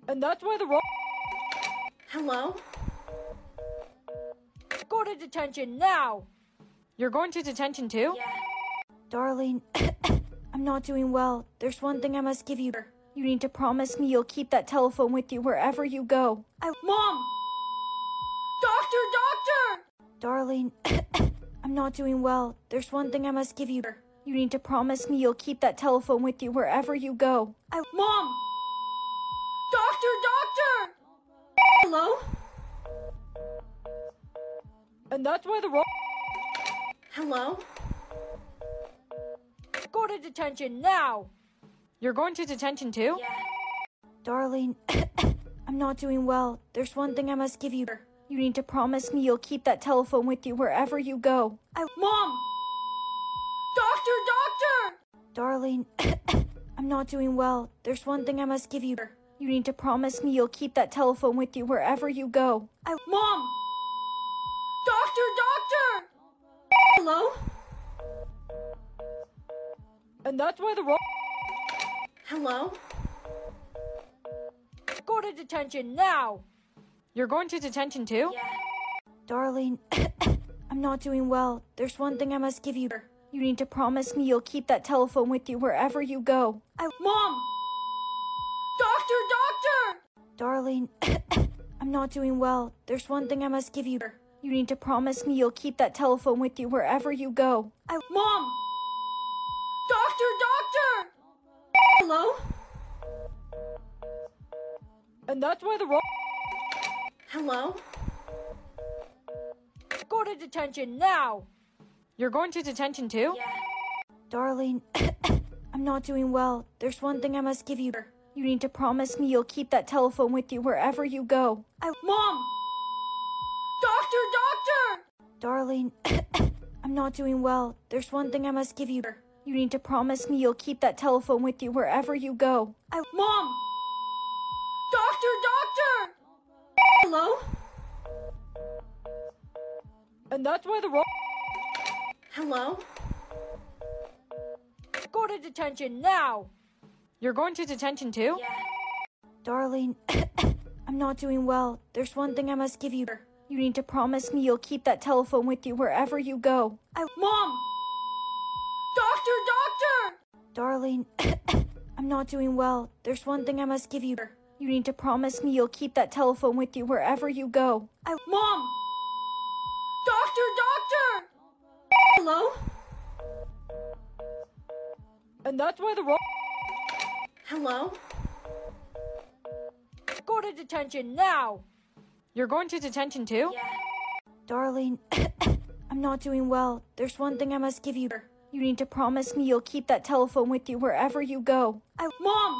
And that's why the
Hello?
Go to detention now. You're going to detention too? Yeah.
Darling, I'm not doing well. There's one thing I must give you. You need to promise me you'll keep that telephone with you wherever you go. I-
Mom! Doctor, doctor!
Darling, I'm not doing well. There's one thing I must give you. You need to promise me you'll keep that telephone with you wherever you go. I-
Mom! Doctor, doctor! Hello?
And that's why the ro-
Hello?
Go to detention now. You're going to detention too?
Darling, I'm not doing well. There's one thing I must give you. You need to promise me you'll keep that telephone with you wherever you go. I-
Mom! Doctor, doctor!
Darling, I'm not doing well. There's one thing I must give you. You need to promise me you'll keep that telephone with you wherever you go. I-
Mom! Doctor, doctor! Hello?
And that's why the ro-
Hello?
Go to detention now. You're going to detention too? Yeah.
Darling, I'm not doing well. There's one thing I must give you. You need to promise me you'll keep that telephone with you wherever you go. I-
Mom!
Darling, I'm not doing well. There's one thing I must give you. You need to promise me you'll keep that telephone with you wherever you go. I-
Mom! Doctor, doctor! Hello?
And that's why the wrong.
Hello?
Go to detention now! You're going to detention too? Yeah.
Darling, I'm not doing well. There's one thing I must give you. You need to promise me you'll keep that telephone with you wherever you go. I-
Mom! Doctor, doctor!
Darling, I'm not doing well. There's one thing I must give you. You need to promise me you'll keep that telephone with you wherever you go. I-
Mom! Doctor, doctor! Hello?
And that's why the wrong.
Hello?
Go to detention now! You're going to detention too?
Darling, I'm not doing well. There's one thing I must give you. You need to promise me you'll keep that telephone with you wherever you go. I-
Mom! Doctor, doctor!
Darling, I'm not doing well. There's one thing I must give you. You need to promise me you'll keep that telephone with you wherever you go. I-
Mom! Doctor, doctor! Hello?
And that's why the wrong.
Hello?
Go to detention now! You're going to detention too?
Darling, I'm not doing well. There's one thing I must give you. You need to promise me you'll keep that telephone with you wherever you go. I-
Mom!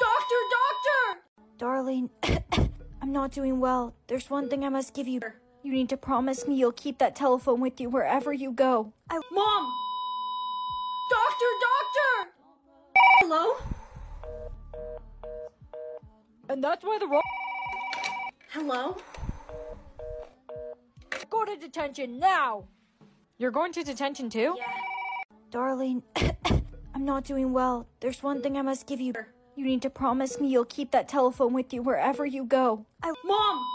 Doctor, doctor!
Darling, I'm not doing well. There's one thing I must give you. You need to promise me you'll keep that telephone with you wherever you go. I-
Mom! Doctor, doctor! Hello?
And that's why the wrong.
Hello?
Go to detention now! You're going to detention too? Yeah.
Darling, I'm not doing well. There's one thing I must give you. You need to promise me you'll keep that telephone with you wherever you go. I-
Mom!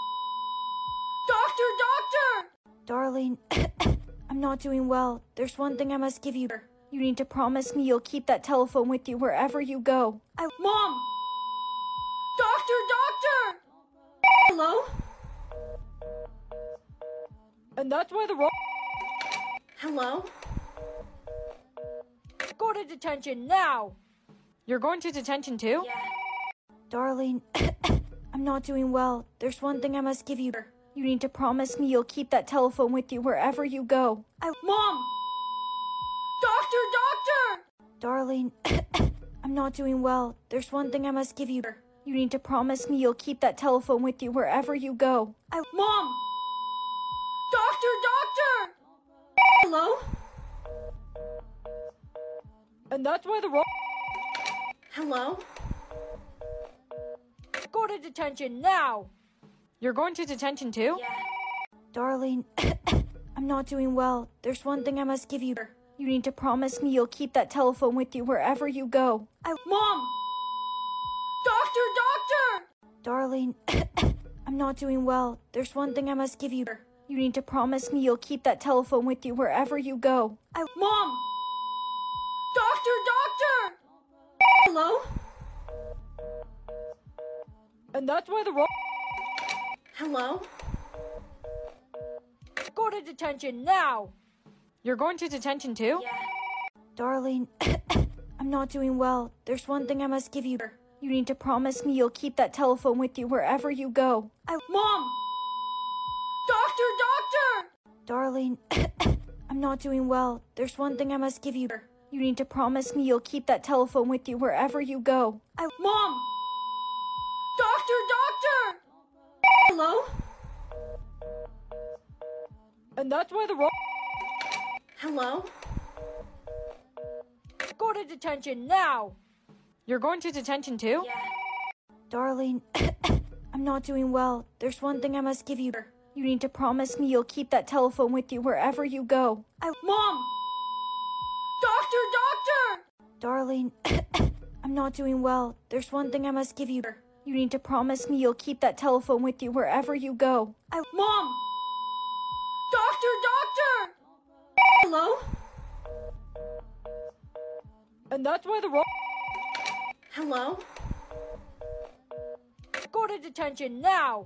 Doctor, doctor!
Darling, I'm not doing well. There's one thing I must give you. You need to promise me you'll keep that telephone with you wherever you go. I-
Mom! Doctor, doctor! Hello?
And that's why the wrong.
Hello?
Go to detention now! You're going to detention too?
Darling, I'm not doing well. There's one thing I must give you. You need to promise me you'll keep that telephone with you wherever you go. I-
Mom! Doctor, doctor!
Darling, I'm not doing well. There's one thing I must give you. You need to promise me you'll keep that telephone with you wherever you go. I-
Mom! Doctor, doctor! Hello?
And that's why the wrong.
Hello?
Go to detention now! You're going to detention too? Yeah.
Darling, I'm not doing well. There's one thing I must give you. You need to promise me you'll keep that telephone with you wherever you go. I-
Mom! Doctor, doctor!
Darling, I'm not doing well. There's one thing I must give you. You need to promise me you'll keep that telephone with you wherever you go. I-
Mom! Doctor, doctor! Hello?
And that's why the wrong.
Hello?
Go to detention now! You're going to detention too?
Darling, I'm not doing well. There's one thing I must give you. You need to promise me you'll keep that telephone with you wherever you go. I-
Mom! Doctor, doctor!
Darling, I'm not doing well. There's one thing I must give you. You need to promise me you'll keep that telephone with you wherever you go. I-
Mom! Doctor, doctor! Hello?
And that's why the wrong.
Hello?
Go to detention now! You're going to detention too?
Darling, I'm not doing well. There's one thing I must give you. You need to promise me you'll keep that telephone with you wherever you go. I-
Mom! Doctor, doctor!
Darling, I'm not doing well. There's one thing I must give you. You need to promise me you'll keep that telephone with you wherever you go. I-
Mom! Doctor, doctor! Hello?
And that's why the wrong.
Hello?
Go to detention now!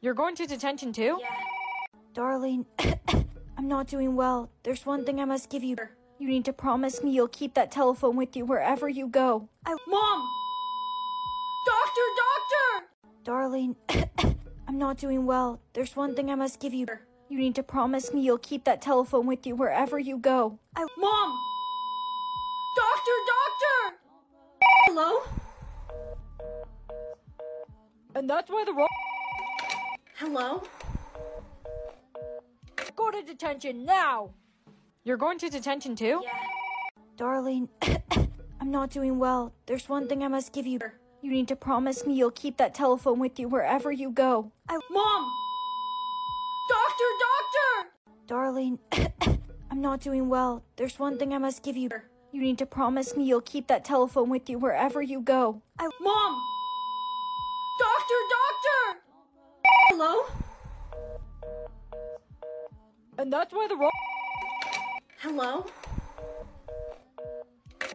You're going to detention too? Yeah.
Darling, I'm not doing well. There's one thing I must give you. You need to promise me you'll keep that telephone with you wherever you go. I-
Mom! Doctor, doctor!
Darling, I'm not doing well. There's one thing I must give you. You need to promise me you'll keep that telephone with you wherever you go. I-
Mom! Doctor, doctor! Hello?
And that's why the wrong.
Hello?
Go to detention now! You're going to detention too?
Yeah.
Darling, I'm not doing well. There's one thing I must give you. You need to promise me you'll keep that telephone with you wherever you go. I-
Mom!
Darling, I'm not doing well. There's one thing I must give you. You need to promise me you'll keep that telephone with you wherever you go. I-
Mom! Doctor, doctor! Hello?
And that's why the wrong.
Hello?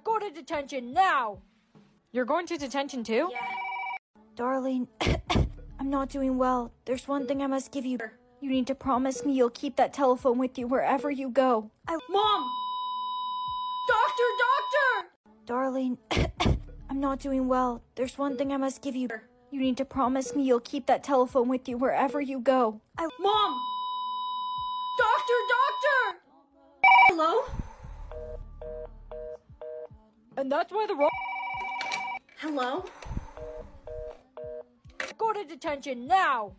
Go to detention now! You're going to detention too?
Yeah.
Darling, I'm not doing well. There's one thing I must give you. You need to promise me you'll keep that telephone with you wherever you go. I-
Mom! Doctor, doctor!
Darling, I'm not doing well. There's one thing I must give you. You need to promise me you'll keep that telephone with you wherever you go. I-
Mom! Doctor, doctor! Hello?
And that's why the wrong.
Hello?
Go to detention now!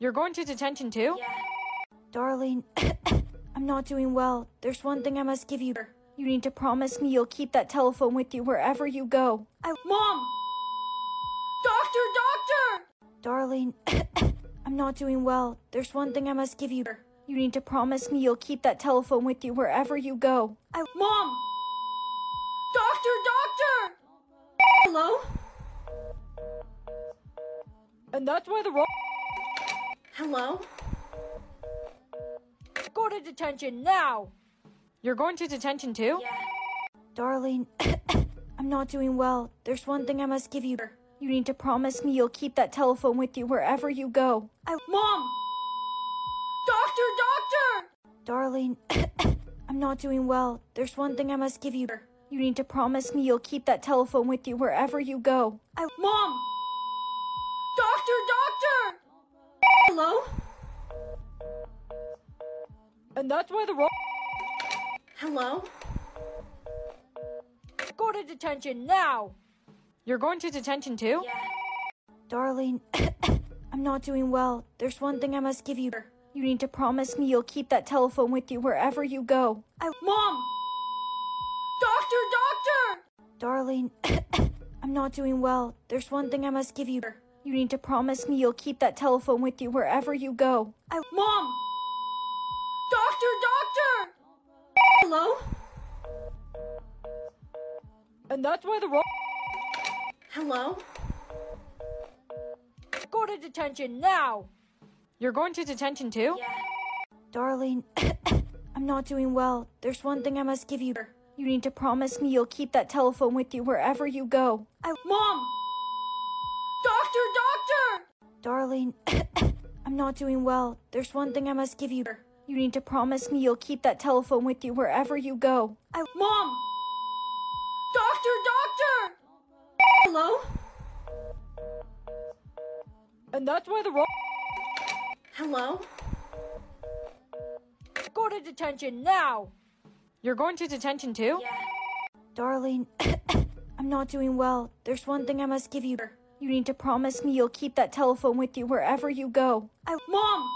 You're going to detention too?
Yeah.
Darling, I'm not doing well. There's one thing I must give you. You need to promise me you'll keep that telephone with you wherever you go. I-
Mom! Doctor, doctor!
Darling, I'm not doing well. There's one thing I must give you. You need to promise me you'll keep that telephone with you wherever you go. I-
Mom! Doctor, doctor! Hello?
And that's why the wrong.
Hello?
Go to detention now! You're going to detention too?
Yeah.
Darling, I'm not doing well. There's one thing I must give you. You need to promise me you'll keep that telephone with you wherever you go. I-
Mom! Doctor, doctor!
Darling, I'm not doing well. There's one thing I must give you. You need to promise me you'll keep that telephone with you wherever you go. I-
Mom! Doctor, doctor! Hello?
And that's why the wrong.
Hello?
Go to detention now! You're going to detention too?
Yeah.
Darling, I'm not doing well. There's one thing I must give you. You need to promise me you'll keep that telephone with you wherever you go. I-
Mom! Doctor, doctor!
Darling, I'm not doing well. There's one thing I must give you. You need to promise me you'll keep that telephone with you wherever you go. I-
Mom! Doctor, doctor! Hello?
And that's why the wrong.
Hello?
Go to detention now! You're going to detention too?
Yeah.
Darling, I'm not doing well. There's one thing I must give you. You need to promise me you'll keep that telephone with you wherever you go. I-
Mom!
Darling, I'm not doing well. There's one thing I must give you. You need to promise me you'll keep that telephone with you wherever you go. I-
Mom! Doctor, doctor! Hello?
And that's why the wrong.
Hello?
Go to detention now! You're going to detention too?
Yeah.
Darling, I'm not doing well. There's one thing I must give you. You need to promise me you'll keep that telephone with you wherever you go. I-
Mom!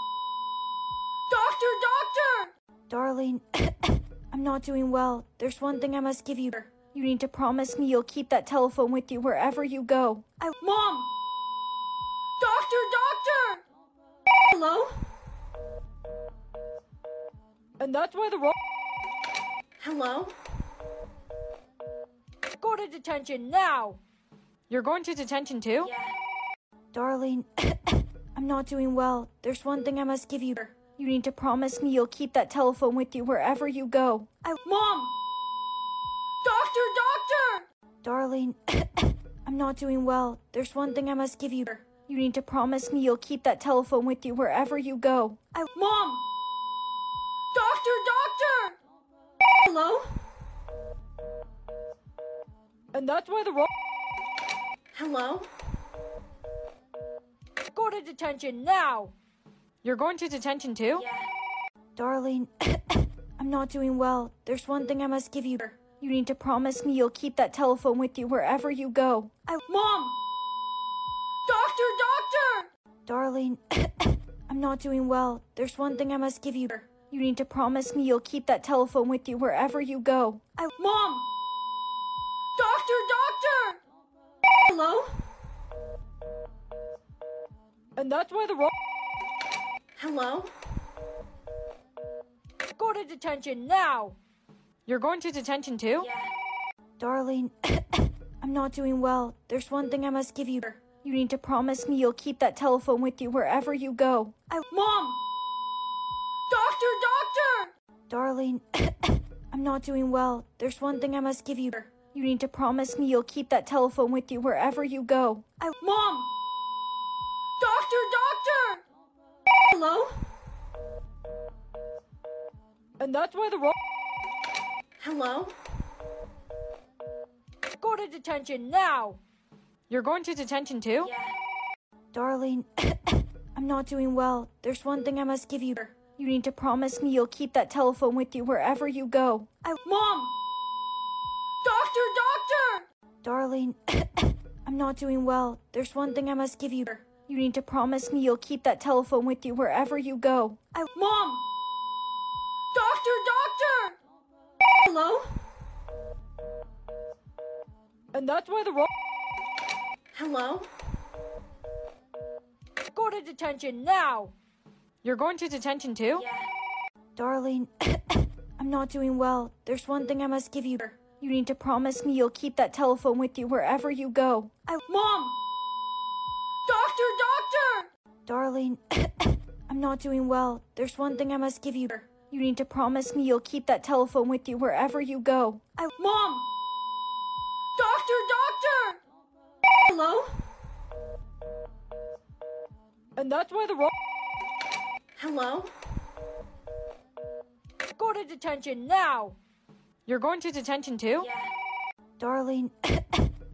Doctor, doctor!
Darling, I'm not doing well. There's one thing I must give you. You need to promise me you'll keep that telephone with you wherever you go. I-
Mom! Doctor, doctor! Hello?
And that's why the wrong.
Hello?
Go to detention now! You're going to detention too?
Yeah.
Darling, I'm not doing well. There's one thing I must give you. You need to promise me you'll keep that telephone with you wherever you go. I-
Mom! Doctor, doctor!
Darling, I'm not doing well. There's one thing I must give you. You need to promise me you'll keep that telephone with you wherever you go. I-
Mom! Doctor, doctor! Hello?
And that's why the wrong.
Hello?
Go to detention now! You're going to detention too?
Yeah.
Darling, I'm not doing well. There's one thing I must give you. You need to promise me you'll keep that telephone with you wherever you go. I-
Mom! Doctor, doctor!
Darling, I'm not doing well. There's one thing I must give you. You need to promise me you'll keep that telephone with you wherever you go. I-
Mom! Doctor, doctor! Hello?
And that's why the wrong.
Hello?
Go to detention now! You're going to detention too?
Yeah.
Darling, I'm not doing well. There's one thing I must give you. You need to promise me you'll keep that telephone with you wherever you go. I-
Mom! Doctor, doctor!
Darling, I'm not doing well. There's one thing I must give you. You need to promise me you'll keep that telephone with you wherever you go. I-
Mom! Doctor, doctor! Hello?
And that's why the wrong.
Hello?
Go to detention now! You're going to detention too?
Yeah.
Darling, I'm not doing well. There's one thing I must give you. You need to promise me you'll keep that telephone with you wherever you go. I-
Mom!
Darling, I'm not doing well. There's one thing I must give you. You need to promise me you'll keep that telephone with you wherever you go. I-
Mom! Doctor, doctor! Hello?
And that's why the wrong.
Hello?
Go to detention now! You're going to detention too?
Yeah.
Darling, I'm not doing well. There's one thing I must give you. You need to promise me you'll keep that telephone with you wherever you go. I-
Mom! Doctor, doctor!
Darling, I'm not doing well. There's one thing I must give you. You need to promise me you'll keep that telephone with you wherever you go. I-
Mom! Doctor, doctor! Hello?
And that's why the wrong.
Hello?
Go to detention now! You're going to detention too?
Yeah.
Darling,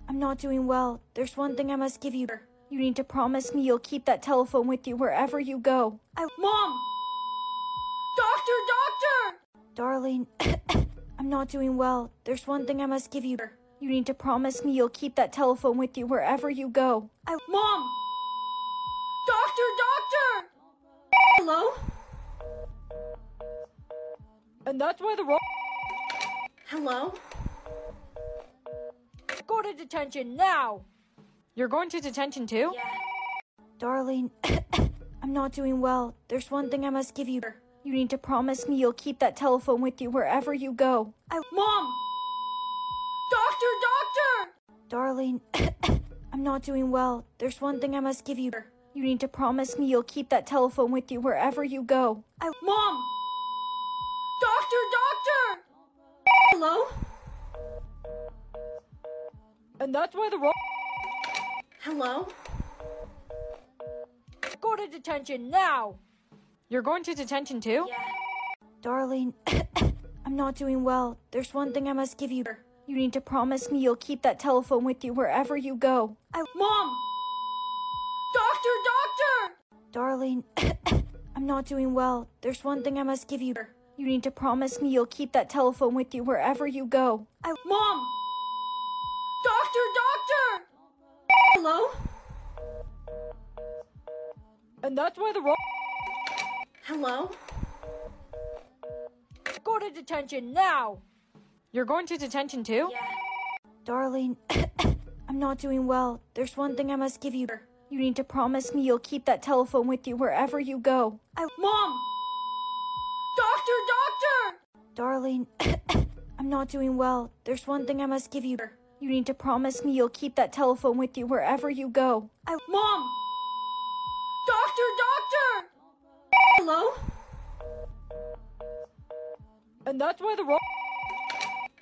I'm not doing well. There's one thing I must give you. You need to promise me you'll keep that telephone with you wherever you go. I-
Mom! Doctor, doctor!
Darling, I'm not doing well. There's one thing I must give you. You need to promise me you'll keep that telephone with you wherever you go. I-
Mom! Doctor, doctor! Hello?
And that's why the wrong.
Hello?
Go to detention now! You're going to detention too?
Yeah.
Darling, I'm not doing well. There's one thing I must give you. You need to promise me you'll keep that telephone with you wherever you go. I-
Mom! Doctor, doctor!
Darling, I'm not doing well. There's one thing I must give you. You need to promise me you'll keep that telephone with you wherever you go. I-
Mom! Doctor, doctor! Hello?
And that's why the wrong.
Hello?
Go to detention now! You're going to detention too?
Yeah.
Darling, I'm not doing well. There's one thing I must give you. You need to promise me you'll keep that telephone with you wherever you go. I-
Mom! Doctor, doctor!
Darling, I'm not doing well. There's one thing I must give you. You need to promise me you'll keep that telephone with you wherever you go. I-
Mom! Doctor, doctor! Hello?
And that's why the wrong.
Hello?
Go to detention now! You're going to detention too?
Yeah.
Darling, I'm not doing well. There's one thing I must give you. You need to promise me you'll keep that telephone with you wherever you go. I-
Mom!
Darling, I'm not doing well. There's one thing I must give you. You need to promise me you'll keep that telephone with you wherever you go. I-
Mom! Doctor, doctor! Hello?
And that's why the wrong.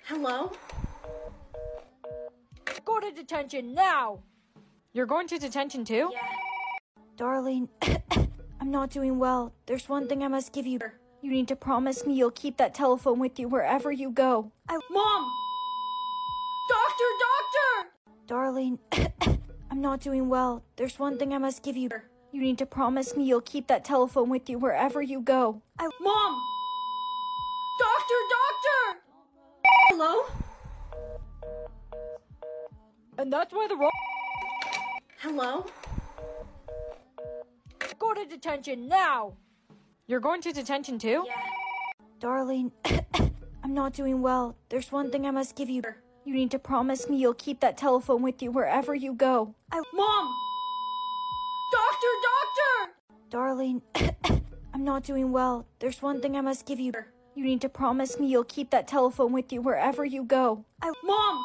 Hello?
Go to detention now! You're going to detention too?
Yeah.
Darling, I'm not doing well. There's one thing I must give you. You need to promise me you'll keep that telephone with you wherever you go. I-
Mom! Doctor, doctor!
Darling, I'm not doing well. There's one thing I must give you. You need to promise me you'll keep that telephone with you wherever you go. I-
Mom! Doctor, doctor! Hello?
And that's why the ro-
Hello?
Go to detention now! You're going to detention too?
Yeah.
Darling, I'm not doing well. There's one thing I must give you. You need to promise me you'll keep that telephone with you wherever you go. I-
Mom! Doctor, doctor!
Darling, I'm not doing well. There's one thing I must give you. You need to promise me you'll keep that telephone with you wherever you go. I-
Mom!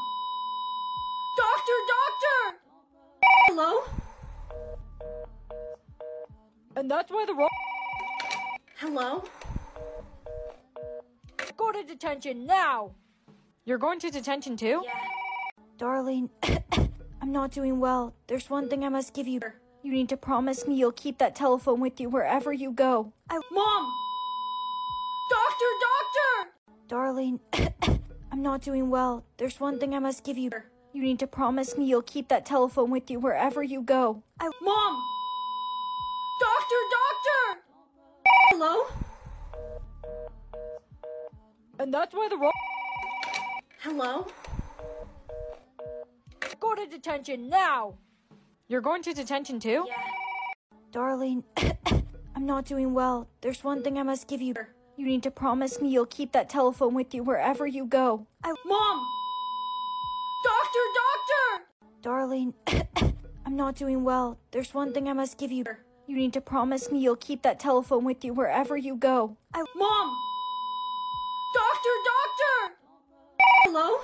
Doctor, doctor! Hello?
And that's why the
Hello?
Go to detention now! You're going to detention too?
Yeah.
Darling, I'm not doing well. There's one thing I must give you. You need to promise me you'll keep that telephone with you wherever you go. I-
Mom! Doctor, doctor!
Darling, I'm not doing well. There's one thing I must give you. You need to promise me you'll keep that telephone with you wherever you go. I-
Mom! Doctor, doctor! Hello?
And that's why the ro-
Hello?
Go to detention now! You're going to detention too?
Yeah.
Darling, I'm not doing well. There's one thing I must give you. You need to promise me you'll keep that telephone with you wherever you go. I-
Mom! Doctor, doctor!
Darling, I'm not doing well. There's one thing I must give you. You need to promise me you'll keep that telephone with you wherever you go. I-
Mom! Doctor, doctor! Hello?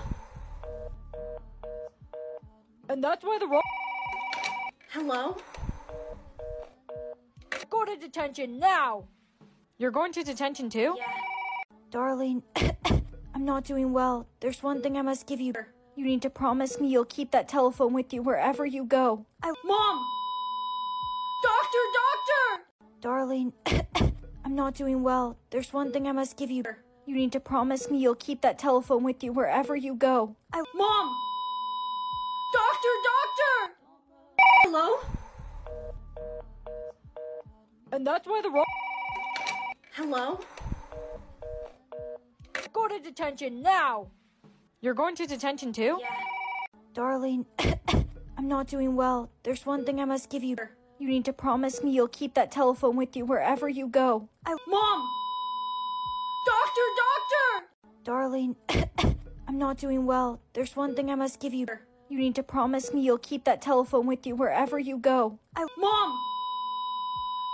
And that's why the ro-
Hello?
Go to detention now! You're going to detention too?
Yeah.
Darling, I'm not doing well. There's one thing I must give you. You need to promise me you'll keep that telephone with you wherever you go. I-
Mom!
Darling, I'm not doing well. There's one thing I must give you. You need to promise me you'll keep that telephone with you wherever you go. I-
Mom! Doctor, doctor! Hello?
And that's why the ro-
Hello?
Go to detention now! You're going to detention too?
Yeah.
Darling, I'm not doing well. There's one thing I must give you. You need to promise me you'll keep that telephone with you wherever you go. I-
Mom! Doctor, doctor!
Darling, I'm not doing well. There's one thing I must give you. You need to promise me you'll keep that telephone with you wherever you go. I-
Mom!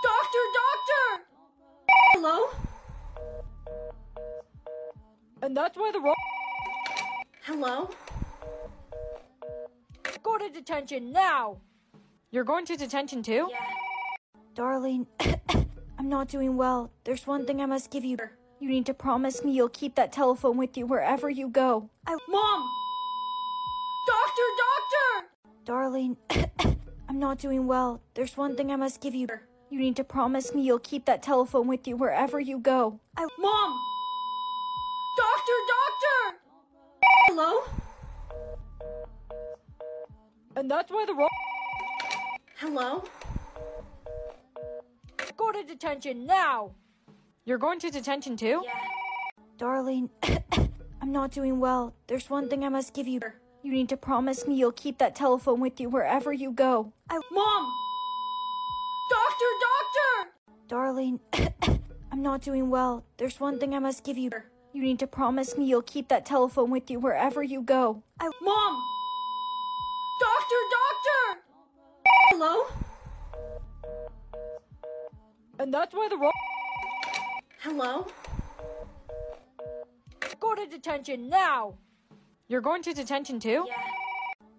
Doctor, doctor! Hello?
And that's why the ro-
Hello?
Go to detention now! You're going to detention too?
Yeah.
Darling, I'm not doing well. There's one thing I must give you. You need to promise me you'll keep that telephone with you wherever you go. I-
Mom! Doctor, doctor!
Darling, I'm not doing well. There's one thing I must give you. You need to promise me you'll keep that telephone with you wherever you go. I-
Mom! Doctor, doctor! Hello?
And that's why the ro-
Hello?
Go to detention now! You're going to detention too?
Yeah.
Darling, I'm not doing well. There's one thing I must give you. You need to promise me you'll keep that telephone with you wherever you go. I-
Mom! Doctor, doctor!
Darling, I'm not doing well. There's one thing I must give you. You need to promise me you'll keep that telephone with you wherever you go. I-
Mom! Doctor, doctor! Hello?
And that's why the ro-
Hello?
Go to detention now! You're going to detention too?
Yeah.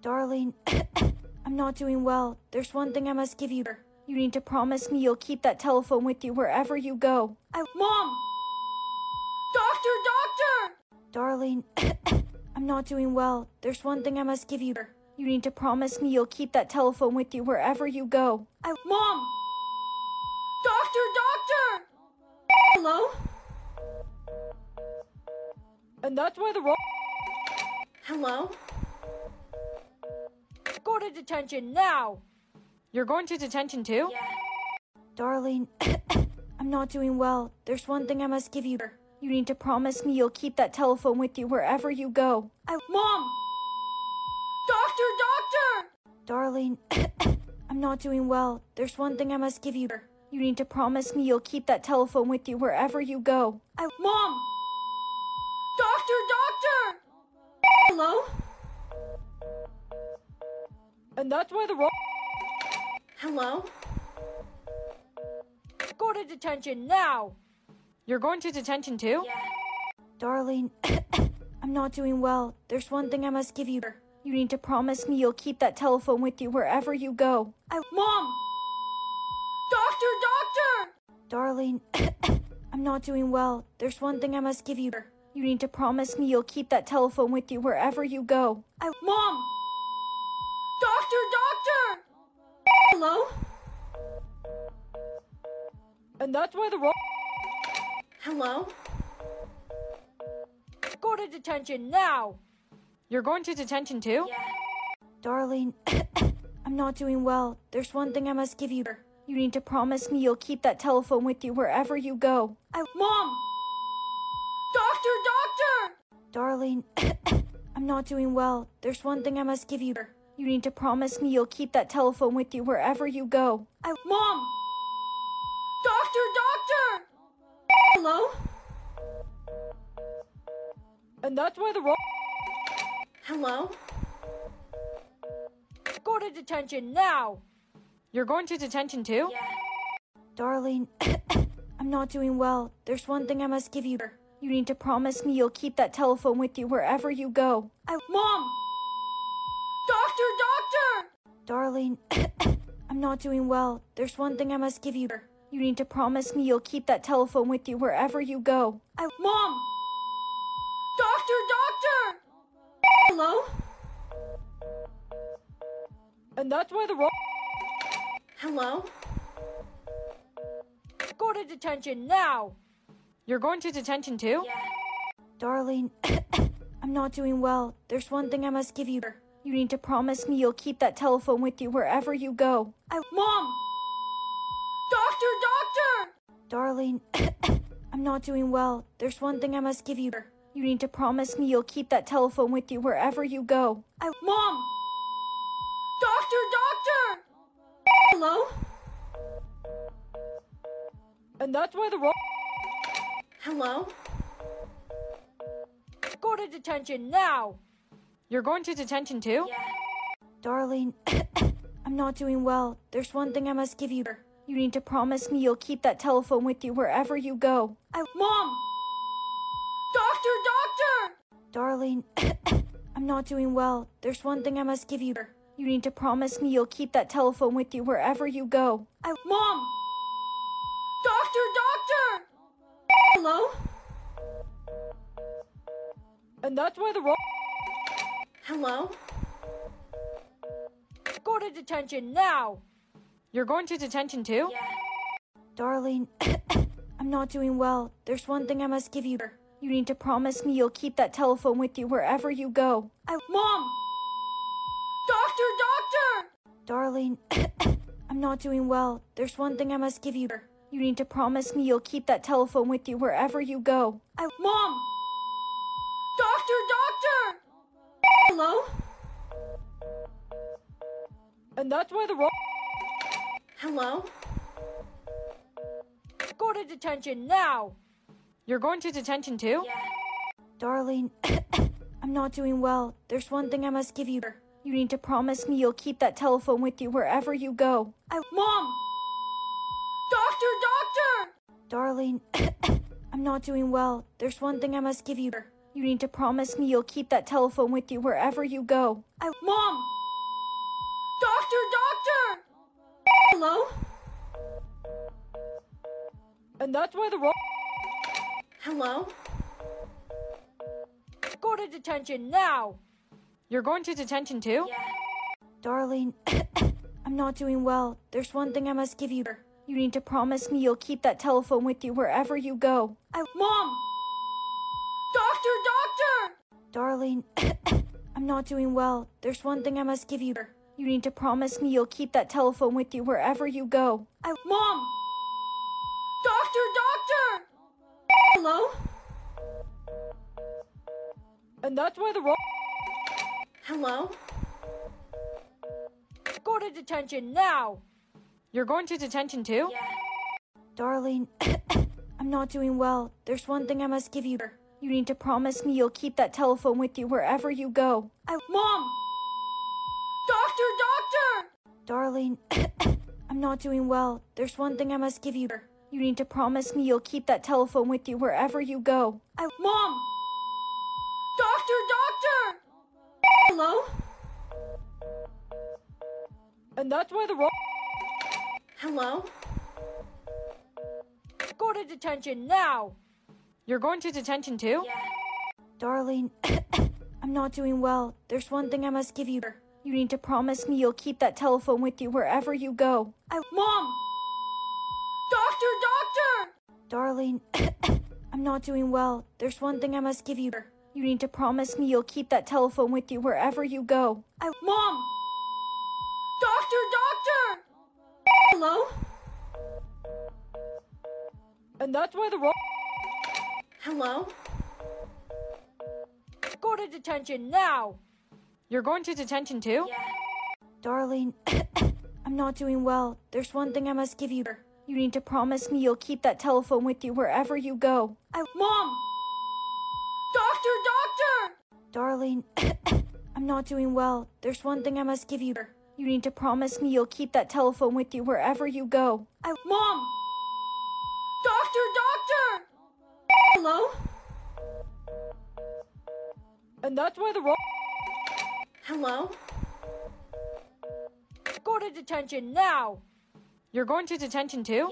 Darling, I'm not doing well. There's one thing I must give you. You need to promise me you'll keep that telephone with you wherever you go. I-
Mom! Doctor, doctor!
Darling, I'm not doing well. There's one thing I must give you. You need to promise me you'll keep that telephone with you wherever you go. I-
Mom! Doctor, doctor! Hello?
And that's why the wrong-
Hello?
Go to detention now! You're going to detention too? Yeah.
Darling, I'm not doing well. There's one thing I must give you. You need to promise me you'll keep that telephone with you wherever you go. I-
Mom! Doctor, doctor!
Darling, I'm not doing well. There's one thing I must give you. You need to promise me you'll keep that telephone with you wherever you go. I-
Mom! Doctor, doctor! Hello?
And that's why the wrong.
Hello?
Go to detention now! You're going to detention too?
Darling, I'm not doing well. There's one thing I must give you. You need to promise me you'll keep that telephone with you wherever you go. I-
Mom! Doctor, doctor!
Darling, I'm not doing well. There's one thing I must give you. You need to promise me you'll keep that telephone with you wherever you go. I-
Mom! Doctor, doctor! Hello?
And that's why the wrong.
Hello?
Go to detention now! You're going to detention too?
Darling, I'm not doing well. There's one thing I must give you. You need to promise me you'll keep that telephone with you wherever you go. I-
Mom! Doctor, doctor!
Darling, I'm not doing well. There's one thing I must give you. You need to promise me you'll keep that telephone with you wherever you go. I-
Mom! Doctor, doctor! Hello?
And that's why the.
Hello?
Go to detention now! You're going to detention too?
Darling, I'm not doing well. There's one thing I must give you. You need to promise me you'll keep that telephone with you wherever you go. I-
Mom! Doctor, doctor!
Darling, I'm not doing well. There's one thing I must give you. You need to promise me you'll keep that telephone with you wherever you go. I-
Mom! Doctor, doctor! Hello?
And that's why the wrong.
Hello?
Go to detention now! You're going to detention too? Yeah.
Darling, I'm not doing well. There's one thing I must give you. You need to promise me you'll keep that telephone with you wherever you go. I-
Mom! Doctor, doctor!
Darling, I'm not doing well. There's one thing I must give you. You need to promise me you'll keep that telephone with you wherever you go. I-
Mom! Doctor, doctor! Hello?
And that's why the wrong.
Hello?
Go to detention now! You're going to detention too?
Darling, I'm not doing well. There's one thing I must give you. You need to promise me you'll keep that telephone with you wherever you go. I-
Mom!
Darling, I'm not doing well. There's one thing I must give you. You need to promise me you'll keep that telephone with you wherever you go. I-
Mom! Doctor, doctor! Hello?
And that's why the wrong.
Hello?
Go to detention now! You're going to detention too? Yeah.
Darling, I'm not doing well. There's one thing I must give you. You need to promise me you'll keep that telephone with you wherever you go. I-
Mom! Doctor, doctor!
Darling, I'm not doing well. There's one thing I must give you. You need to promise me you'll keep that telephone with you wherever you go. I-
Mom! Doctor, doctor! Hello?
And that's why the wrong.
Hello?
Go to detention now! You're going to detention too?
Darling, I'm not doing well. There's one thing I must give you. You need to promise me you'll keep that telephone with you wherever you go. I-
Mom! Doctor, doctor!
Darling, I'm not doing well. There's one thing I must give you. You need to promise me you'll keep that telephone with you wherever you go. I-
Mom! Doctor, doctor! Hello?
And that's why the wrong.
Hello?
Go to detention now! You're going to detention too? Yeah.
Darling, I'm not doing well. There's one thing I must give you. You need to promise me you'll keep that telephone with you wherever you go. I-
Mom! Doctor, doctor!
Darling, I'm not doing well. There's one thing I must give you. You need to promise me you'll keep that telephone with you wherever you go. I
Mom! Doctor, doctor! Hello?
And that's why the wrong.
Hello?
Go to detention now! You're going to detention too?
Darling, I'm not doing well. There's one thing I must give you. You need to promise me you'll keep that telephone with you wherever you go. I
Mom! Doctor, doctor!
Darling, I'm not doing well. There's one thing I must give you. You need to promise me you'll keep that telephone with you wherever you go. I
Mom! Doctor, doctor! Hello?
And that's why the wrong.
Hello?
Go to detention now! You're going to detention too?
Darling, I'm not doing well. There's one thing I must give you. You need to promise me you'll keep that telephone with you wherever you go. I
Mom!
Darling, I'm not doing well. There's one thing I must give you. You need to promise me you'll keep that telephone with you wherever you go. I
Mom! Doctor, doctor! Hello?
And that's why the wrong.
Hello?
Go to detention now! You're going to detention too? Yeah.
Darling, I'm not doing well. There's one thing I must give you. You need to promise me you'll keep that telephone with you wherever you go. I
Mom! Doctor, doctor!
Darling, I'm not doing well. There's one thing I must give you. You need to promise me you'll keep that telephone with you wherever you go. I
Mom! Doctor, doctor! Hello?
And that's why the wrong.
Hello?
Go to detention now! You're going to detention too?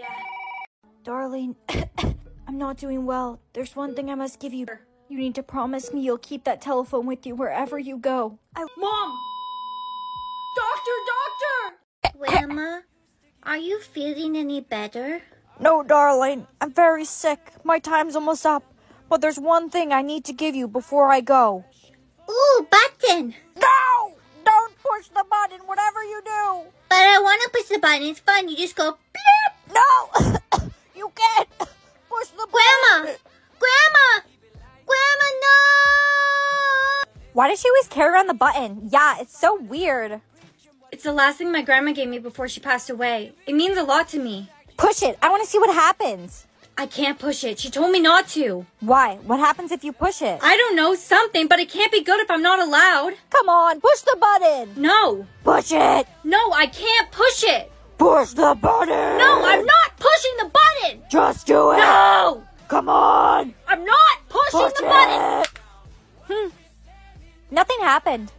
Darling, I'm not doing well. There's one thing I must give you. You need to promise me you'll keep that telephone with you wherever you go. I
Mom! Doctor, doctor!
Grandma, are you feeling any better?
No, darling. I'm very sick. My time's almost up. But there's one thing I need to give you before I go.
Ooh, button!
No! Push the button, whatever you do!
But I want to push the button. It's fun. You just go blip.
No! you can't! Push the
Grandma!
button!
Grandma! Grandma, no!
Why does she always carry around the button? Yeah, it's so weird.
It's the last thing my grandma gave me before she passed away. It means a lot to me.
Push it. I want to see what happens.
I can't push it. She told me not to.
Why? What happens if you push it?
I don't know, something, but it can't be good if I'm not allowed.
Come on, push the button.
No.
Push it.
No, I can't push it.
Push the button.
No, I'm not pushing the button.
Just do it.
No!
Come on.
I'm not pushing
Push
the button.
Hmm. Nothing happened.